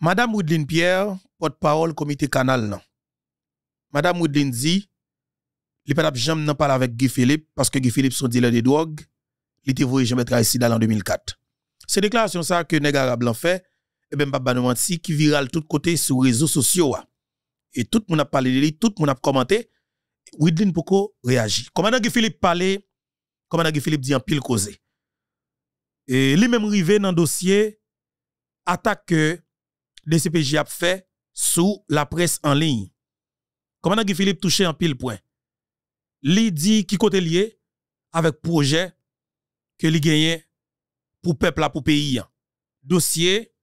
Madame Woodline Pierre, porte-parole comité canal nan. Madame Woodline dit, li pas jamais nan parler avec Guy Philippe parce que Guy Philippe son dealer de drogue, il était voyé jamais ici dans en 2004. C'est déclaration ça que nèg fait, et ben pas qui viral tout côté sur les réseaux sociaux. Et tout le monde a parlé de lui, tout le monde a commenté. Woodline pourquoi réagit. Commandant Guy Philippe parlait, commandant Guy Philippe dit en pile causé. Et lui même rivé dans dossier attaque que DCPJ a fait sous la presse en ligne. Commandant Guy Philippe touché en pile point. Li dit qui côté lié avec projet que li gagne pour peuple pour pays. Dossier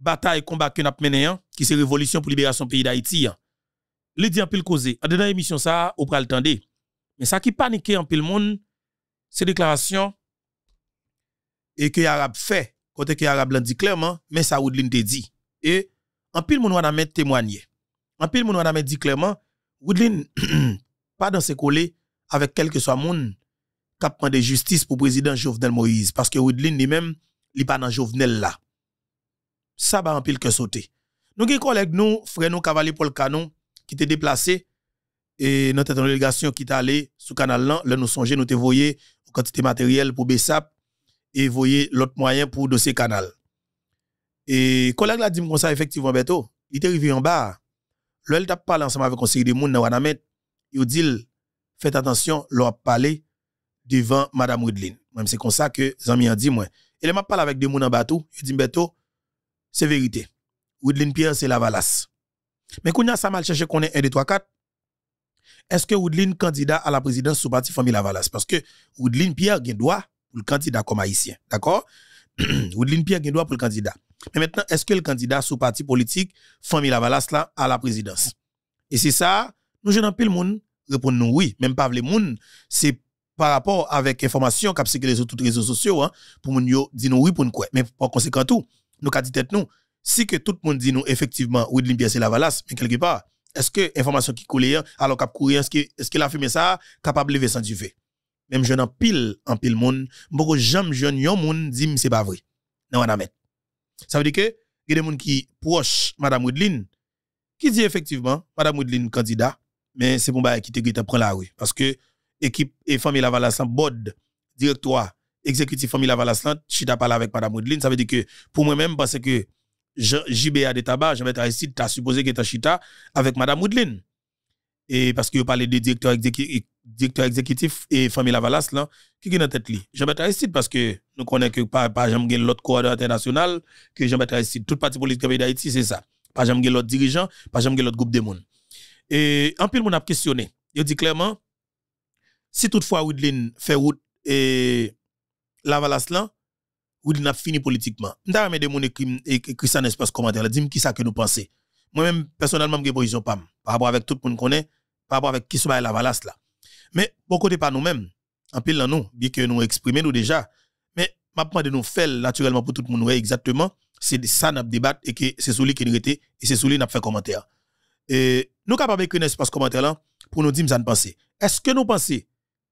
bataille combat que n'a mené qui c'est révolution pour libération pays d'Haïti. Li dit en pile causé. En dedans émission ça au pral tande. Mais ça qui panique en pile monde c'est déclaration et que Arabe fait côté que Arabe dit clairement mais ça Woodline te dit et en pile moun wana mettre témoigner. En pile moun wana mettre dit clairement Woodline pas dans ses collés avec quel que soit moun cap de justice pour président Jovenel Moïse parce que Woodline lui-même il pas dans Jovenel là. Ça va en pile que sauter. Nous qui collègues nous frère nous cavalier Paul Canon qui était déplacé et notre délégation qui est allé sous canal là, nous songer nous te voyé quantité matériel pour BESAP et voyez l'autre moyen pour dossier canal. Et collègue l'a dit comme ça effectivement Beto, il est arrivé en bas. Là il t'a parlé ensemble avec un conseiller de monde dans Wanamet, il dit faites attention, leur parler devant madame Woodline. Même c'est comme ça que Zami a dit moi. Et il m'a parlé avec des gens en bateau, il dit Beto, c'est vérité. Woodline Pierre c'est la. Mais quand ça mal cherché qu'on est 1 2 3 4 est-ce que Woodline candidat à la présidence sous parti famille Lavalas parce que Woodline Pierre a droit pour le candidat comme haïtien. D'accord? Woodline Pierre a droit pour le candidat. Mais maintenant, est-ce que le candidat sous parti politique, famille Lavalas, là, à la présidence? Et c'est ça, nous, jeunes le monde, répondent nous oui. Même pas les monde, c'est par rapport avec information qu'a les réseaux sociaux, hein, pour nous dire oui pour nous quoi. Mais par conséquent, tout, nous, qu'a dit tête nous, si que tout le monde dit nous, effectivement, Woodline Pierre, c'est Lavalas, mais quelque part, est-ce que information qui coulait, hein, alors qu'a courir, est-ce qu'il est qu a fumé ça, capable de lever sans du fait? même jeune en pile en pile monde beaucoup jamais jeune yon monde dit c'est pas vrai non on a ça veut dire que il y a des gens qui proche madame Woodline qui dit effectivement madame Woodline candidat mais c'est bon bah qui te prend la rue. Parce que équipe et famille Lavalas board directoire exécutif famille Lavalas chita parler avec madame Woodline ça veut dire que pour moi même parce que JBA de tabac Jean-Bertrand Aristide t'as supposé que tu chita avec madame Woodline et parce que vous parlez de directeur exécutif directeur exécutif et famille Lavalas là qui est dans tête li Jean-Bertrand Aristide parce que nous connaissons que pas pas l'autre coordonnateur international que Jean-Bertrand Aristide toute parti politique d'Haïti c'est ça. Pas jamais l'autre dirigeant pas jamais l'autre groupe de monde. Et en pile mon a questionné. Il dit clairement si toutefois Woodline fait route et Lavalas là Woodline a fini politiquement. M'ta de mon écrit ça espace commentaire. Dis-moi qui ça que nous pensons moi-même personnellement j'ai position pas par rapport avec tout le monde connaît par rapport avec qui soit Lavalas là mais bon côté pas nous-mêmes, en pile dans nous, bien que nous exprimons nous déjà, mais m'a de nous faire naturellement pour tout le monde exactement, c'est ça n'a débat et que c'est celui qui nous était et c'est celui qui n'a fait commentaire. Et nous capables de espace commentaire là pour nous dire ça nous penser. Est-ce que nous pensons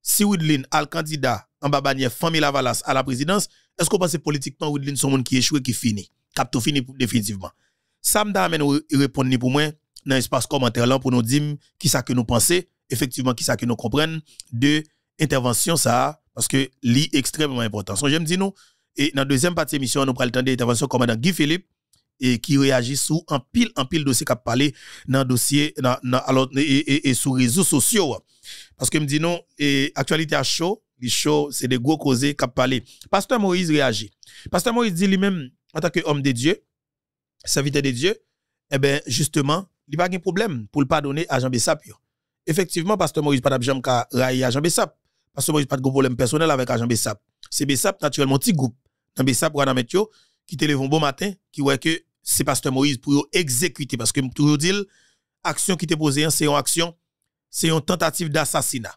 si Woodline a le candidat en babanier famille Lavalas à la présidence, est-ce qu'on pense politiquement Woodline son monde qui échoue qui finit, cap tout fini définitivement? Ça me amène répondre pour moi dans l'espace commentaire là pour nous dire qui ça que nous pensons effectivement qui ça que nous comprennent de intervention ça parce que li extrêmement important. So j'aime dire nous et dans deuxième partie de l'émission nous prenons le temps d'intervention commandant Guy Philippe et qui réagit sous un pile en pile dossier qu'a parlé dans dossier dans, alors et, et, sur réseaux sociaux. Parce que me dit non et actualité à chaud c'est des gros causés qu'a parlé. Pasteur Moïse réagit. Pasteur Moïse dit lui-même en tant qu'homme de Dieu serviteur de Dieu eh ben justement il n'y a pas de problème pour le pardonner à Jean Bessap effectivement, Pasteur Moïse pas jamais ka railler Jean Bessap. Pasteur Moïse pas de problème personnel avec Jean Bessap. C'est Bessap naturellement petit groupe. Dans Bessap mettre yo qui te lève bon matin qui voit que c'est Pasteur Moïse pour exécuter parce que toujours dit action qui te posée c'est une action c'est une tentative d'assassinat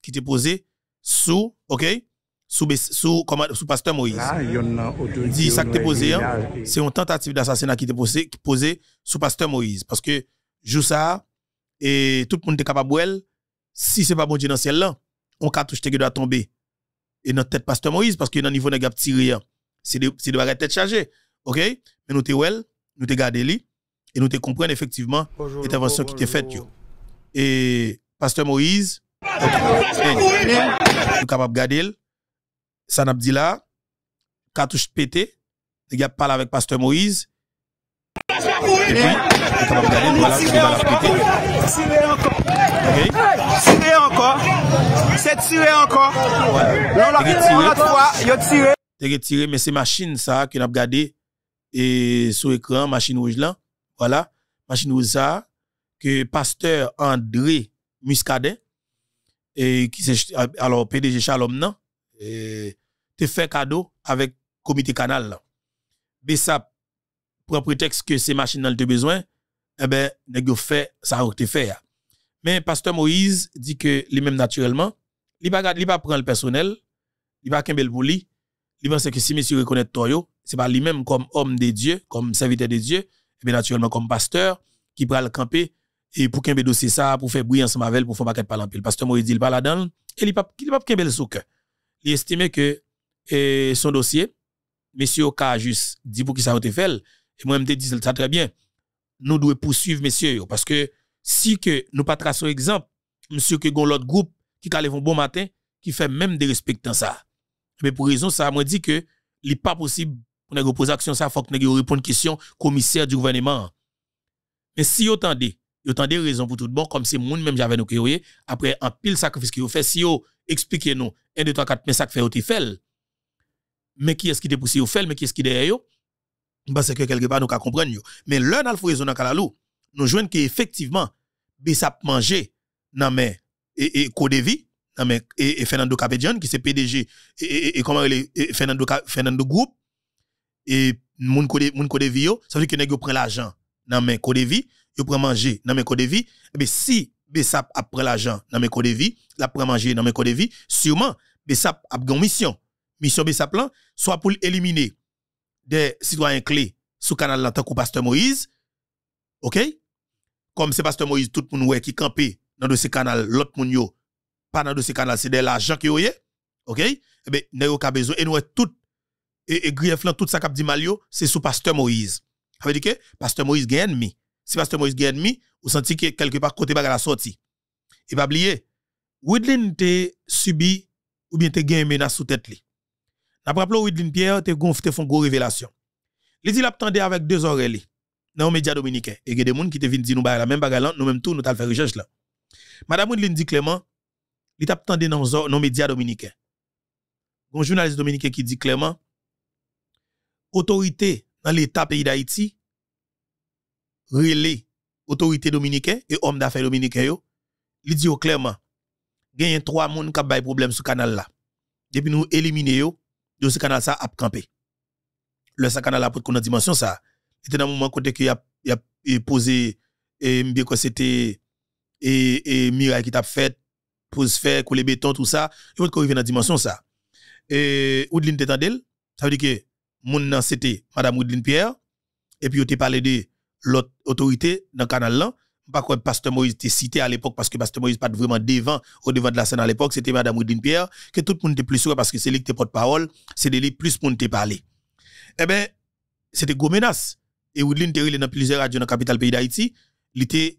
qui te posée sous OK sous sous comment sous pasteur Moïse. dit ça qui te posé c'est une tentative d'assassinat qui te posé posé sous pasteur Moïse parce que jou ça et tout le monde est capable de si c'est pas bon Dieu dans le ciel là, on cartouche te doit tomber. Et notre tête pasteur Moïse parce que dans niveau de tiré, c'est de c'est de tête chargée. OK? Mais nous te well, nous te gardé li et nous te comprenons effectivement l'intervention qui était faite Et pasteur Moïse, nous capable de garder ça n'a dit là, cartouche pété, les gars parlent avec pasteur Moïse. Et puis, nous capable de garder, voilà, qui va la péter. Tiré encore. C'est tiré encore. L'autre fois, il a tiré. T'es retiré, mais c'est machine ça qui n'a gardé et sur écran, machine rouge là. Voilà, machine rouge ça que pasteur André Muscadet et qui c'est alors PDG Shalom non et te fait cadeau avec comité canal là. ça pour prétexte que ces machines ont besoin, eh ben nèg fait ça a été fait. Mais pasteur Moïse dit que lui-même naturellement, il pas il pas prendre le personnel, il pas kembel pour lui. Il pense que si monsieur reconnaît Toyo, c'est pas lui-même comme homme de Dieu, comme serviteur de Dieu, et bien naturellement comme pasteur qui prend le camper et pour kembe dossier ça pour faire briller ensemble avec pour faire paquet parler Le pasteur Moïse dit il pas là-dedans et il pas il pas kembe le souk. Il estime que son dossier monsieur ka juste dit pour qui ça a été fait et moi me dit ça très bien. Nous devons poursuivre monsieur parce que si que nous pas tracer exemple monsieur que l'autre groupe qui calé un bon matin qui fait même des respectants ça. Mais pour raison ça moi dit que il pas possible pour nous poser action ça faut que nous répondre question commissaire du gouvernement. Mais si vous entendez yo tant des raisons pour tout bon comme c'est moun même j'avais nous que après un pile sacrifice que vous fait si vous expliquez nous 1 2 3 4 mais ça fait au fait mais qui est-ce qui te poussé au fait mais qui est-ce qui derrière yo parce que quelque part nous ka comprendre yo mais l'un dans le dans kalalou nous joignent que effectivement Bessap manger nan mais et et Codevi nan mais et, Fernando Capedian qui c'est PDG et, et, comment il est Fernando Fernando Group et moun Codevi moun Codevi yo ça veut dire que nèg prend l'argent nan mais Codevi yo prend manger dans vie, eh bien si Bessap a l'argent dans de vie, la prend manger dans de vie, sûrement Bessap a une mission. Mission Bessap là, soit pour éliminer des citoyens clés sous canal là tant pasteur Moïse. OK? Comme c'est pasteur Moïse tout le monde qui campé dans ce canal, l'autre monde yo pas dans ce canal, c'est de l'argent qui est. OK? Eh bien, pas besoin et nous tout et, et grief là tout ça dit malio, c'est sous pasteur Moïse. Ça veut dire que pasteur Moïse gagne ennemi si pasteur Moïse gagne ennemi, ou senti que quelque part côté bagarre la sorti. Et pas oublier, Woodlin te subi ou bien te gagné menace sous tête li. Rappelé Woodlin Pierre te gonfle te font révélation. Il dit l'attendait avec deux oreilles dans les médias dominicains et il y a des gens qui te viennent dire nous la même nous même tout nous t'al faire recherche là. Madame Woodlin dit clairement, il t'attendait dans les médias dominicains. Un journaliste dominicain qui dit clairement autorité dans l'état pays d'Haïti relais autorité dominicaine et homme d'affaires dominicain il dit clairement, gagne trois moun qui bay problème sur canal là. Depuis nous éliminer yo, de ce canal ça a campé. Le ce canal là pour qu'on dimension ça. Était dans un moment côté qu'il a, il a posé et bien que c'était et et miracle qui t'a fait pose faire couler béton tout ça, faut qu'on revienne dans dimension ça. Et Oudline t'entendel, ça veut dire que moun c'était madame Oudline Pierre et puis il t'a parlé de l'autre autorité dans le canal là pas quoi pasteur Moïse était cité à l'époque parce que pasteur Moïse pas vraiment devant au devant de la scène à l'époque c'était madame Woodine Pierre que tout le monde était plus sûr parce que c'est lui qui porte parole c'est de lui plus pour te parler eh ben c'était gros menace. Et Woodline était dans plusieurs radios dans la capitale pays d'Haïti il était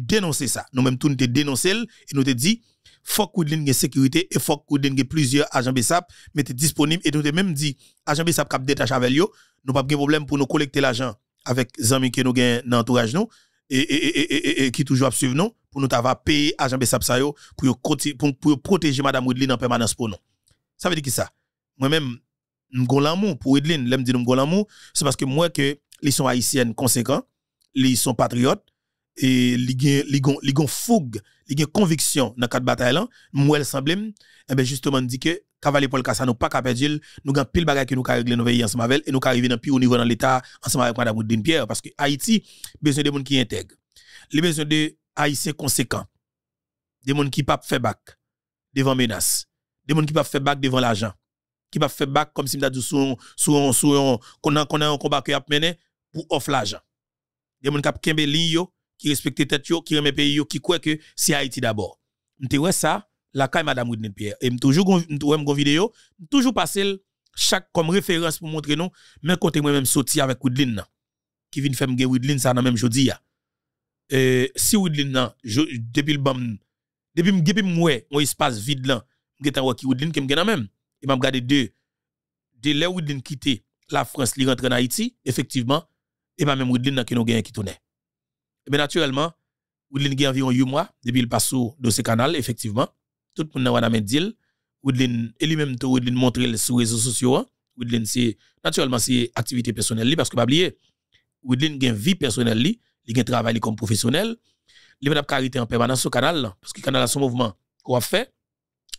dénoncé ça. Nous même tout nous dénoncé et nous te dit faut que Woodline ait sécurité et faut que Woodline ait plusieurs agents BSAP mettez disponibles et nous te même dit agent BSAP cap détaché avec lui nous pas de problème pour nous collecter l'argent avec les amis que nous avons dans l'entourage nous et, et, et, qui toujours suivre nous pour nous avoir payé agent Bessap pour, pour, pour protéger madame Wedlin en permanence pour nous. Ça veut dire que ça? Moi-même nous l'amour pour Wedlin, l'aime dire nous l'amour, c'est parce que moi que ils sont haïtiennes conséquents, ils sont patriotes et ils ont fougue, ils ont conviction dans quatre bataille là, moi elle semble eh ben justement dit que cavalier Paul nous pas capable nous avons pile que nous avons régler nos ensemble et nous arriver dans plus niveau dans l'état ensemble avec madame Pierre parce que Haïti besoin de monde qui intègre. Les besoin de haïtiens conséquents. Des gens qui pas faire bac devant menace. Des gens qui pas faire bac devant l'argent. Qui pas faire bac comme si m'da dit sur sur sur qu'on a qu'on a un combat qui a mené pour offre l'argent. Des gens qui kembe ligne qui respectent tête yo, qui remet pays yo, qui croit que c'est Haïti d'abord. M'te ça la caille madame Woodney Pierre et toujours une vidéo toujours passer chaque comme référence pour montrer nous mais côté moi même sorti avec Woodlin qui vient faire me Woodlin ça dans même jodi. Euh, si Woodlin depuis le bam depuis depuis moi un espace vide là, m'geta wa ki Woodlin qui me même. Et m'a regardé deux de là Woodlin quitté la France, li rentre en Haïti, effectivement, et pas même Woodlin qui nous gagne qui tourne. Mais naturellement, Woodlin gagne environ 8 mois depuis le passe de ce canal, effectivement. Tout le monde n'a dit Woodlin, et lui-même, Woodlin montre sur les réseaux sociaux. Hein. Woodlin, c'est, naturellement, c'est activité personnelle, parce que, pas oublier, Woodlin a une vie personnelle, il a un travail comme professionnel, il a carité en permanence sur le canal, parce que le canal a son mouvement qu'on a fait,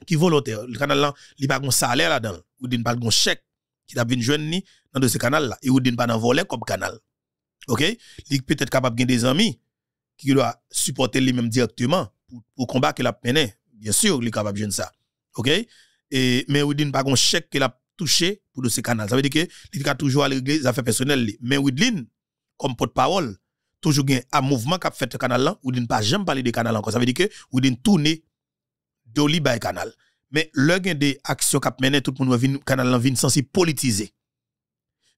qui est volontaire. Le canal là, il n'a pas de salaire là-dedans. Woodlin n'a pas de chèque qui t'a venu joindre dans ce canal là. Et Woodlin pas dans voler comme canal. OK? Il peut-être capable de des amis qui doit supporter lui-même directement pour, pour combattre qu'il a mené. Bien sûr, il est capable de ça. OK? Et, mais Woodlin pas un chèque qu'il a touché pour de ce canal. Ça veut dire que il a toujours à l'église affaires personnelles. Mais Woodlin, comme porte-parole, toujours un mouvement qui a fait le canal là, Woodlin pas jamais parler de canal encore. Ça veut dire que Woodlin tourne d'oli by canal. Mais le gain des actions qu'a mené tout le monde vient canal là vient censé politiser.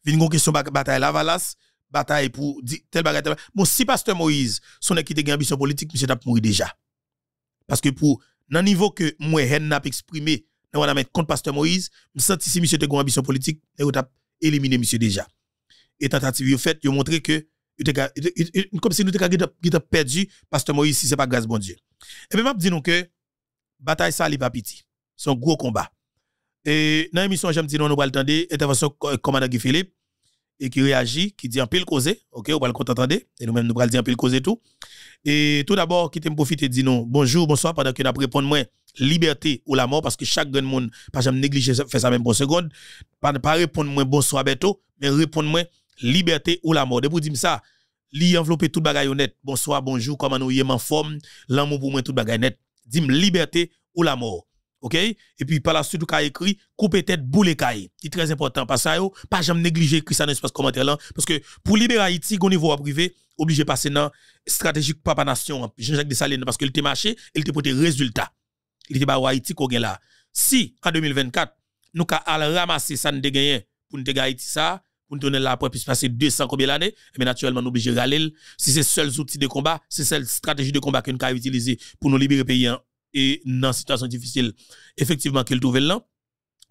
Vient une question bataille la valas, bataille pour tel bagaille Bon si pasteur Moïse son équipe de ambition politique monsieur t'a mourir déjà. Parce que pour dans niveau que moi n'a exprimé on va mettre contre pasteur Moïse, me senti si monsieur te une ambition politique et on éliminé monsieur déjà. Et tentative yo fait, yo montré que comme si nous t'avons perdu pasteur Moïse si c'est pas grâce bon Dieu. Et m'a dit nous que bataille ça li pas. C'est un gros combat. Et dans l'émission, j'aime dire, nous allons entendre intervention commandant Guy Philippe et qui réagit, qui dit en pile causé, ok, on va le entendre, et nous-mêmes nous allons dire en pile causé tout. Et tout d'abord, qui t'aime profiter dire nous bonjour, bonsoir, pendant que nous répondre moi liberté ou la mort, parce que chaque grand monde, pas jamais négliger faire ça même pour seconde, pas, pas répondre moi bonsoir, Beto, mais répondre moi liberté ou la mort. De vous dire ça, li envelopper tout bagaille net, bonsoir, bonjour, comment nous y en forme, l'amour pour moi tout bagaille net, dis liberté ou la mort. OK? Et puis par la suite a écrit couper tête boule. C'est très important. Parce que pas jamais négliger écrit ça dans l'espace commentaire là parce que pour libérer Haïti au niveau privé obligé passer dans stratégique papa nation. Jean-Jacques Dessalines parce qu'il était marché, il était porté résultat. Il était ba Haïti qu'on là. Si en 2024 nous ka al ramasser ça nous gagné pour nous Haïti ça pour nous donner la puis passer 200 combien d'années mais naturellement nous obligé râler. Si c'est seul outil de combat, c'est seule stratégie de combat que nous avons utiliser pour nous libérer pays et dans situation difficile, effectivement, qu'il trouve là,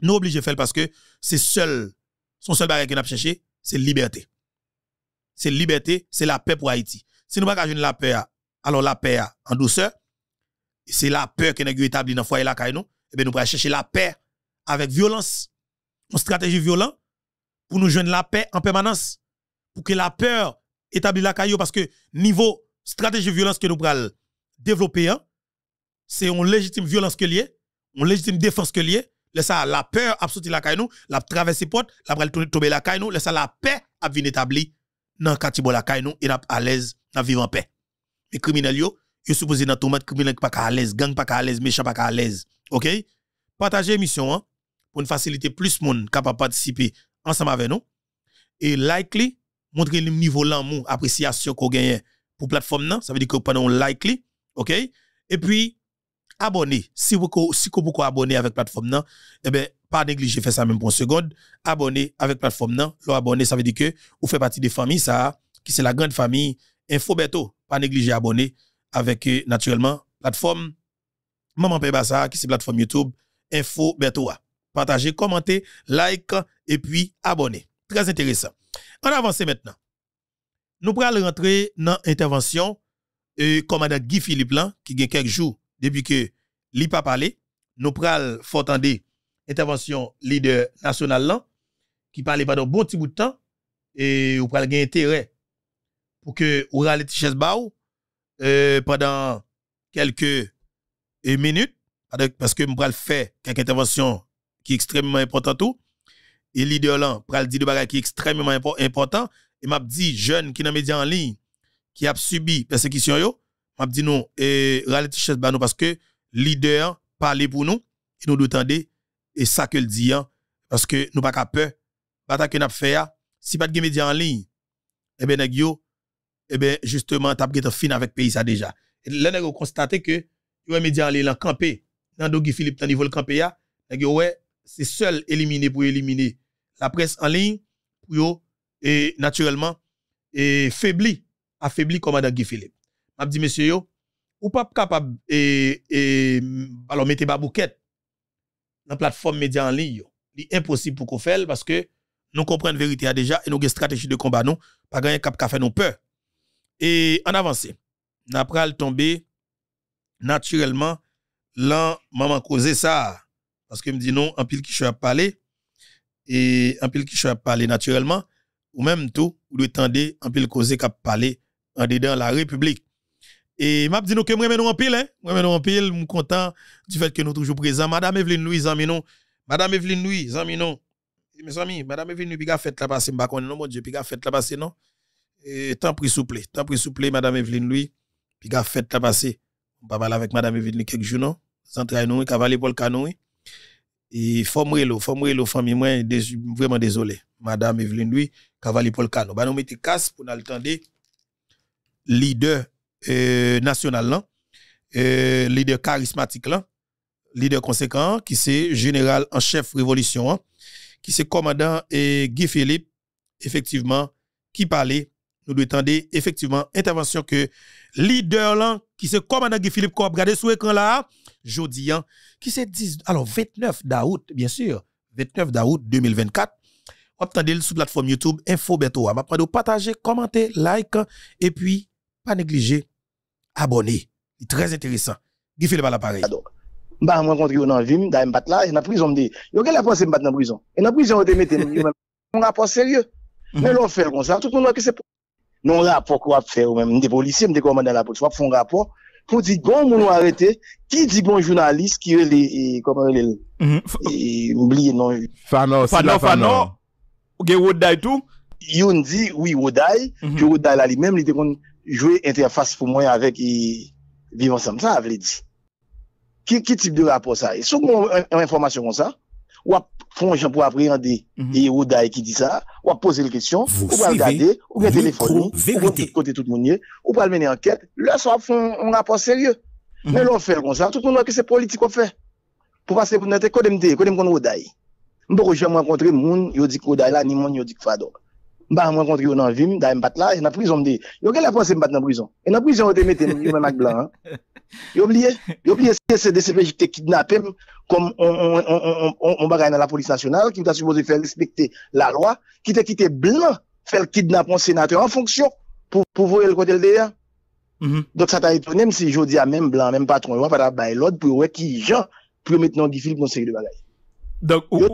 nous obligés de faire parce que c'est seul, son seul bagage qu'il a cherché, c'est liberté. C'est liberté, c'est la paix pour Haïti. Si nous pas la paix, alors la paix en douceur, c'est la peur qui est établie dans foyer là, nous, et eh bien nous chercher la paix avec violence, une stratégie violente pour nous joindre la paix en permanence, pour que la peur établie la caillou parce que niveau stratégie violence que nous allons développer, hein, c'est une légitime violence que lié, une légitime défense que lié. Laisse la peur a sorti la caille nous, la traverser porte, la tomber la caille nous, laisse la paix a venir établi dans katibo la caille nous et à l'aise dans vivre en paix. Les criminels yo, yo supposé dans tomate criminel pas à l'aise, gang pas à l'aise, méchant pas à l'aise. OK? Partagez l'émission hein, pour une faciliter plus monde capable participer ensemble avec nous et likely montrer le niveau l'amour appréciation qu'on gagne pour plateforme ça veut dire que pendant likely, OK? Et puis abonner. Si vous si vous pouvez abonner avec plateforme non, eh ben pas négliger faire ça même pour une seconde. Abonner avec plateforme non, lo abonner ça veut dire que vous faites partie des familles ça qui c'est la grande famille Info Beto, pas négliger abonner avec euh, naturellement plateforme Maman Peba ça qui c'est plateforme YouTube Info Beto. Partagez, commentez, like et puis abonnez. Très intéressant. On avance maintenant. Nous allons rentrer dans l'intervention euh, commandant Guy Philippe qui a quelques jours depuis que li pas parlé, nous pral faut intervention leader national qui parlait pendant bon petit bout de temps et ou pral gagner intérêt pour que ou rale baou euh, pendant quelques euh, minutes parce que pral faire quelques interventions qui est extrêmement important tout et leader là pral dit de bagages qui est extrêmement important et m'a dit jeune qui dans média en ligne qui a subi persécution yo m'a dit non et rale chaise nous parce que leader parler pour nous et nous doit et ça que le dit hein, parce que nous pas peur. Bataille que n'a fait si pas de médias en ligne eh ben yo eh ben justement t'as gete fin avec pays ça déjà. Et là nèg constaté que yo médias en ligne campé. Dans Dogi Philippe dans niveau le campé nèg ouais c'est seul éliminé pour éliminer la presse en ligne pour yo et naturellement et faibli, affaibli commandant Guy Philippe. M'a dit monsieur yo, ou pas capable et et alors mettez babouquette dans plateforme média en ligne. C'est impossible pour qu'on fasse parce que nous comprenons la vérité déjà et nous avons une stratégie de combat nous pas gagner cap café nous peur. Et en avancé, n'a pas tomber naturellement là maman causé ça parce que me dit non en pile qui à parler et en pile qui à parler naturellement ou même tout ou le tendez en pile causé qu'a parler en dedans la République. Et m'a dit que moi nous en pile hein, moi nous en pile, suis content du fait que nous toujours présents madame Evelyne Louise amis non. Madame Evelyne Louise amis non. Mes amis, madame Evelyne Louise a fait la passé m'pa connait non mon Dieu, puis a fait la passé non. Et tant pris souple, tant pris souple madame Evelyne Louise, puis a fait la passé. On va parler avec madame Evelyne quelques jours non. Central nous cavalier Paul Canou. Et faut mourir faut mourir famille moi vraiment désolé. Madame Evelyne Louis, cavalier Paul Canou. Bah nous mettez casse pour nous leader national là, leader charismatique là, leader conséquent qui c'est général en chef révolution hein, qui c'est commandant Guy Philippe effectivement qui parlait. Nous devons attendre effectivement intervention que leader là qui c'est commandant Guy Philippe qu'on regardé sur écran là jodi hein, qui c'est 10 alors 29 d'août bien sûr 29 d'août 2024 on attendez sur plateforme YouTube Info Beto. De partager, commenter, like et puis pas négliger C'est très intéressant. Guy Philippe à l'appareil. Bah, moi, rencontré dans la vie, dans une là, et dans la prison, me dit, yo, quelle approche me battre dans la prison? Et dans la prison, on te mette, un rapport sérieux. Mhm. Mais l'on fait comme ça, tout le monde que c'est non rapport qu'on va faire, même des policiers, des commandants de la police, on faire un rapport pour dire, bon, on arrêté, qui dit bon journaliste, qui est les, comment il est, oublié, non. Fano, Fano, Fano. Ou gen Woday tout? Yon dit, oui, Woday, que Woday là, lui-même, il était jouer interface pour moi avec vivre ensemble. Ça, avait dit. Qui, qui type de rapport ça? Et si on a une information comme ça, ou à gens pour appréhender -hmm. et Oudaï qui dit ça, ou à poser les questions, ou à regarder, ou à téléphoner, ou à côté tout le monde, ou à mener enquête, là, ça un rapport sérieux. -hmm. Mais l'on fait comme ça, tout le monde voit que c'est politique qu'on fait. Pour passer pour notre code MD, code MD Fado. Mba rencontré yo dans vim, dans m'bat là, et dans prison me dit, yo quelle pensé m'bat dans prison? Et dans prison on te mette yo même blanc. Hein? Yo oublié, yo oublié c'est des CPJ qui kidnappé comme on on on on, on bagaille dans la police nationale qui t'a supposé faire respecter la loi, qui t'a quitté blanc faire kidnapper un sénateur en fonction pour pour voir le côté derrière. Mm -hmm. Donc ça t'a étonné même si je dis à même blanc, même patron, on va pas bailler l'ordre pour voir qui gens pour dans Guy Philippe série de bagaille. Donc ou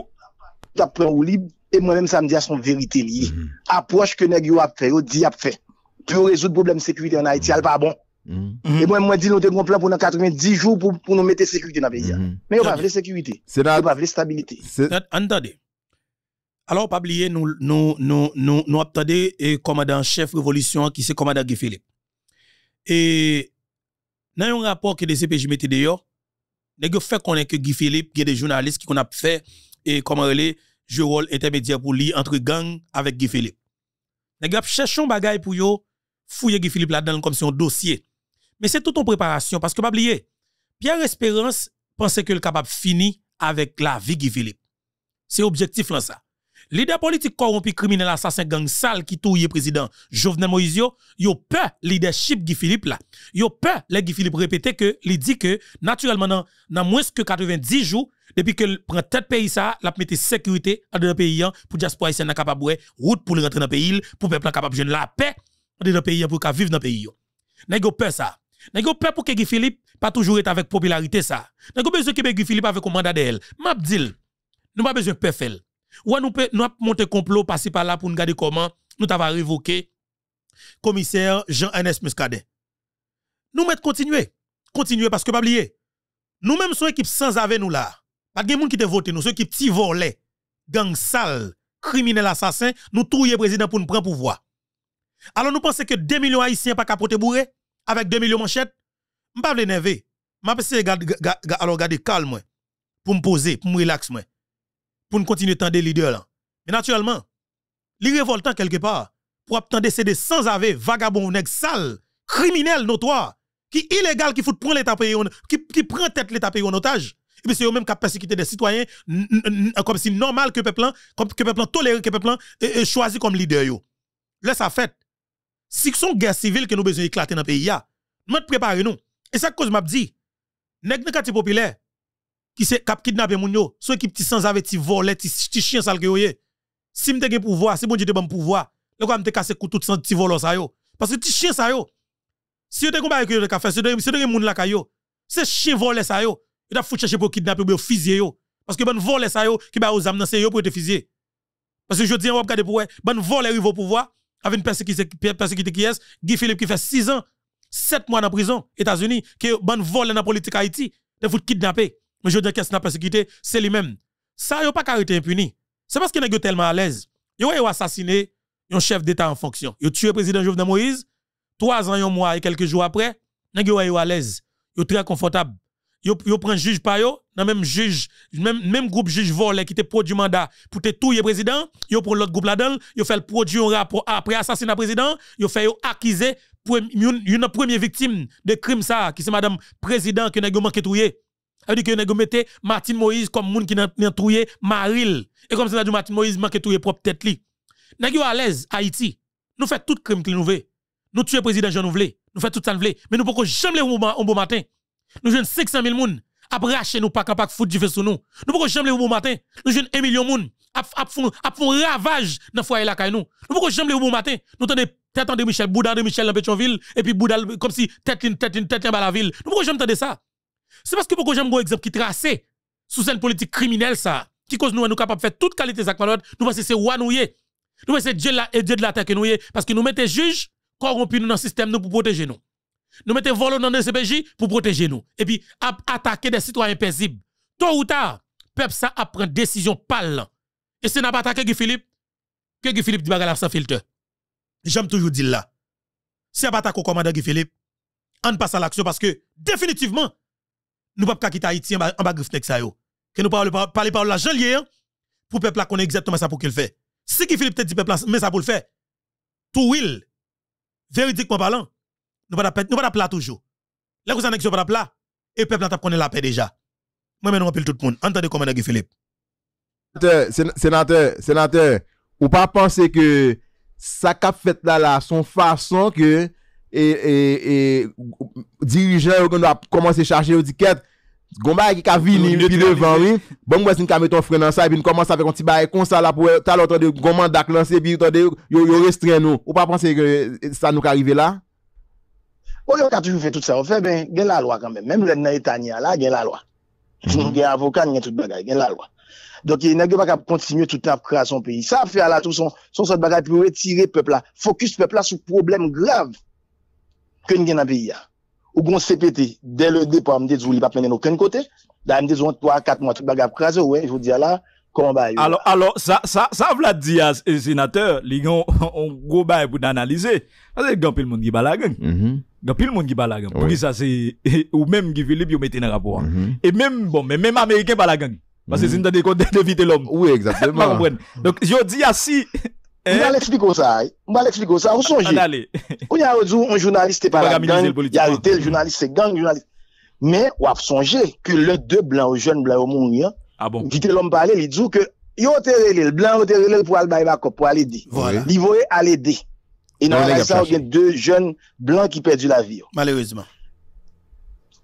t'apprends ou libre et moi-même, ça me dit à son vérité liée. Mm -hmm. Approche que nèg yo a fait, yo dit a fait. Pour résoudre problème de sécurité en Haïti, elle pas bon. Mm -hmm. Et moi, moi, dis nous te un plan pour 90 jours pour, pour nous mettre sécurité dans le pays. Mm -hmm. Mais yo pas de sécurité. C'est pas de stabilité. Entendez. Alors, pas oublier, nous, nous, nous, nous, nous et commandant chef révolution qui c'est commandant Guy Philippe. Et, dans un rapport que les CPJ mettent d'ailleurs, nous fait connaître que Guy Philippe, il y a des journalistes qui qu'on a fait, et comment relais, jouer rôle intermédiaire pour lui entre gang avec Guy Philippe. Nèg ap cherchon bagay pour yo fouiller Guy Philippe là-dedans comme si un dossier. Mais c'est tout en préparation parce que pas oublier Pierre Espérance pensait que le capable fini avec la vie Guy Philippe. C'est objectif là ça. Leader politique corrompu criminel assassin gang sale qui touye président Jovenel Moïse yo, yo peur leadership Guy Philippe là. Yo peur les Guy Philippe répétait que il dit que naturellement dans moins que 90 jours depuis que prend tête pays ça, la mette sécurité dans le pays pour diaspora haïtienne capable route pour rentrer dans le pays pour peuple capable de la paix dans le pays pour vivre dans le pays. Nèg peur ça. Nèg peur pour que Guy Philippe pas toujours être avec popularité ça. Nèg besoin que Guy Philippe avec un mandat d'elle. M'a dit nous pas besoin peur faire. Ou nous nous monter complot passer par là pour nous garder comment nous t'avons révoqué commissaire Jean-Ernest Muscadet. Nous mettons continuer. Continuer parce que pas oublier. Nous même sommes équipe sans avec nous là. Pas de monde qui te voté nous, ceux qui petit volé, gang sale, criminel assassin, nous touyer président pour nous prendre pouvoir. Alors nous pensons que 2 millions haïtiens pas capoter bourré avec 2 millions manchettes. M'pa vle nerver. M'a pensé alors garder calme pour me poser, pour me relax moi. Pour nous continuer tendre leader là. Mais naturellement, li révoltant quelque part pour attendre céder sans ave vagabond nèg sale, criminel notoire qui illégal qui fout prendre l'état pays qui qui prend tête l'état pays en otage et puis c'est eux-mêmes qui persécuté des citoyens comme si normal que peuple comme que peuple toléré que peuple choisi comme leader yo. Là ça fait Si son guerre civile que nous besoin éclater dans le pays, nous préparer nous. Et ça cause m'a dit, nèg quartier populaire qui se cap kidnapper moun yo, son qui petit sans avec ti voler, ti chien sale que yo. Si m'te gen pouvoir, si bon Dieu bon pouvoir, le quoi m'te casser tout sans ti voler ça yo. Parce que ti chien ça yo. Si yo te combat que yo te faire, si yo te moun la kayo, c'est chien voler ça yo. Yo t'a foutu chercher pour kidnapper ou fusiller yo. Parce que bon voler ça yo qui ba aux âmes dans c'est yo pour te fusiller. Parce que je dis on va regarder pour bon voler arrive au pouvoir avec une persécution qui est Guy Philippe qui fait 6 ans 7 mois en prison, États-Unis, que bon vol dans politique Haïti, de vous kidnapper. Mais je dis que c'est persécuté, c'est lui-même. Ça, yo pas arrêté impuni. C'est parce qu'il est tellement à l'aise. Yo a assassiné un chef d'État en fonction. Yo tué président Jovenel Moïse, trois ans, un mois et quelques jours après, yo yo à l'aise. Yo très confortable. Yo, yo prend juge par même juge, même, même groupe juge volé qui te produit mandat pour te tuer président, yo pour l'autre groupe là-dedans, yo fait le produit un rapport après assassinat président, yo fait yo accuser une première victime de crime ça qui c'est madame président qui n'a manqué touyer elle dit que n'a mette Martin Moïse comme moun qui n'a touyer Maril. Et comme ça dit Martin Moïse manqué touyer propre tête li. N'a à l'aise Haïti nous fait tout crime que nous veut. Nous tuer président Jean nous nous fait tout ça nous mais nous pouvons jamais le bon matin nous jouons 500 000 moun après nous pas capable foutre du feu sur nous nous pouvons jamais le bon matin? Nous jouons 1 million moun ap font ravage dans foyer la nous nous pouvons jamais le bon matin? Nous tenons tête de Michel, Bouddha de Michel dans Pétionville, et puis Bouddha comme si tête une tête une tête la ville. Nous pourquoi j'aime entendre ça? C'est parce que pourquoi j'aime un exemple qui tracé sous une politique criminelle ça, qui cause nous nous capable faire toute qualité d'acte nous pensons c'est. Nous pensons Dieu et Dieu de la terre que nous parce que nous mettons juge corrompus dans le système nous pour protéger nous. Nous mettons volons dans le CPJ pour protéger nous. Et puis attaquer des citoyens paisibles. Tôt ou tard, peuple ça a pris décision pâle. Et c'est n'a pas attaqué Guy Philippe que Guy Philippe dit sans filtre. J'aime toujours dire là. Si pas ta commandant Guy Philippe, on passe à l'action parce que définitivement, nous ne pouvons pas quitter Haïti en bas griffe ça. Que nous parlons parler par l'argent lié hein, pour peuple là connaît exactement ça pour qu'il fait. Si Guy Philippe te dit peuple mais ça pour le faire. Tout will véridiquement parlant, Nous pas nous pas plat toujours. Là vous annexe pas plat et peuple t'a connaît la paix déjà. Moi maintenant on pile tout le monde. Entendez comment Guy Philippe. Sénateur, sénateur, ou pas penser que ça qu'a fait là là son façon que et, et, dirigeant qu'on doit commencer charger aux tickets Gomba qui ka vini pi devant oui. Bon moi sin ka mettre frein dans ça et puis commence avec un petit bail comme ça là pour t'as l'autre de gomanda lancer puis yo yo restreint nous. Ou pas penser que ça nous arriver là? On a toujours fait tout ça on fait ben gain la loi quand même même le Netanya là gain la loi nous gain avocat gain tout bagage gain la loi donc, il n'a pas continuer tout à créer son pays. Ça fait là tout son, son peuple là. Focus peuple là sur problème grave que nous avons dans le pays. Ou bon CPT, dès le départ, me dit, il pas mener aucun côté. Là, me dit, 3 4 mois, tout ouais, je vous dis là, va Alors, alors, ça, ça, ça, veut dire, euh, sénateur, les gens ont gros bail pour analyser. Parce que, grand le monde qui bat la gang. Grand le monde qui bat la gang. Pour ça, c'est, ou même Guy Philippe, vous mettez dans le rapport. Mm-hmm. Et même, bon, mais même Américain bat la gang. Parce que c'est une des comptes d'éviter l'homme. Oui, exactement. Donc, je dis assis. On va l'expliquer ça. On va l'expliquer ça. On songe. On y a un journaliste pas la gang. Il y a arrêté le journaliste, c'est gang journaliste. Mais, on a songé que le deux blancs, aux jeunes blancs au monde, ah bon? Vite l'homme parler, il dit que, yo te le blanc, te pour aller bailler pour aller aider. Voilà. Il voulait aller aider. Et dans la ça, il y a deux jeunes blancs qui perdu la vie. Malheureusement.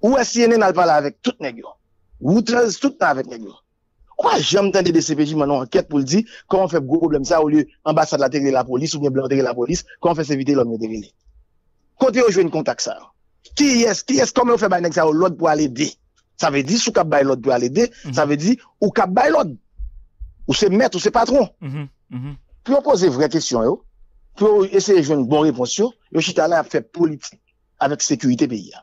Ou est-ce qu'il y a parler avec tout nègre? Ou tout avec nègre? Quoi, j'aime entendre des CPJ maintenant enquête pour le dire, comment on fait gros problème ça au lieu ambassade la télé la police ou bien blanc la police, comment on fait éviter l'homme de télé. Côté où une contact ça. Qui est-ce, qui est-ce, comment on fait bailler ça l'autre pour aller aider? Ça veut dire, sous cap bailler l'autre pour aller aider, mm -hmm. ça veut dire, ou cap l'autre. Ou c'est maître, ou c'est patron. Mm -hmm. Mm -hmm. Puis on pose vraie question, yo. Pour essayer de jouer une bonne réponse, yo, yo chita là a fait politique avec sécurité pays.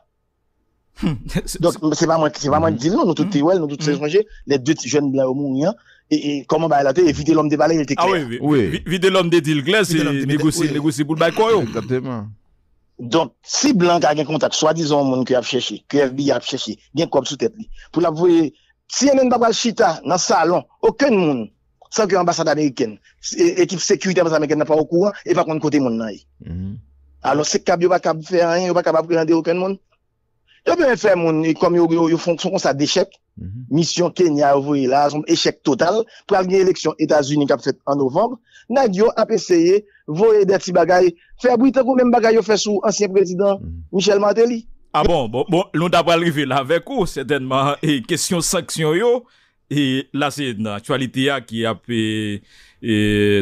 Donc, c'est pas moi, c'est pas moi qui dis non, nous tous, ouais, nous tous étrangers, les deux jeunes blancs au monde, et, et comment bah, là, éviter l'homme de balai, il était clair. Ah oui, oui. Vider l'homme de deal clair, c'est négocier, négocier pour le bail quoi, Exactement. Donc, si blanc a un contact, soi-disant, monde qui a cherché, que FBI a cherché, bien comme sous tête, pour la voir, si y a un babal chita dans le salon, aucun monde, sans que l'ambassade américaine, équipe sécurité américaine n'a pas au courant, et pas contre côté monde, Alors, c'est qu'il n'y a pas faire rien, il n'y a pas capable de aucun monde. Yo ben fè moun, kom yo, yo, yo fon son kon sa d'échec. Mission Kenya voye la, son échec total. Pral gen élection États-Unis kap fèt en novembre. nag yo ap eseye voye deti bagay. Fè te kou men bagay yo fè sou ansyen prezident mm. Michel Martelly. Ah bon, bon, bon, loun da pral rive la vek ou, setenman, e kesyon sanksyon yo, e la se nan aktualite ya ki ap e, e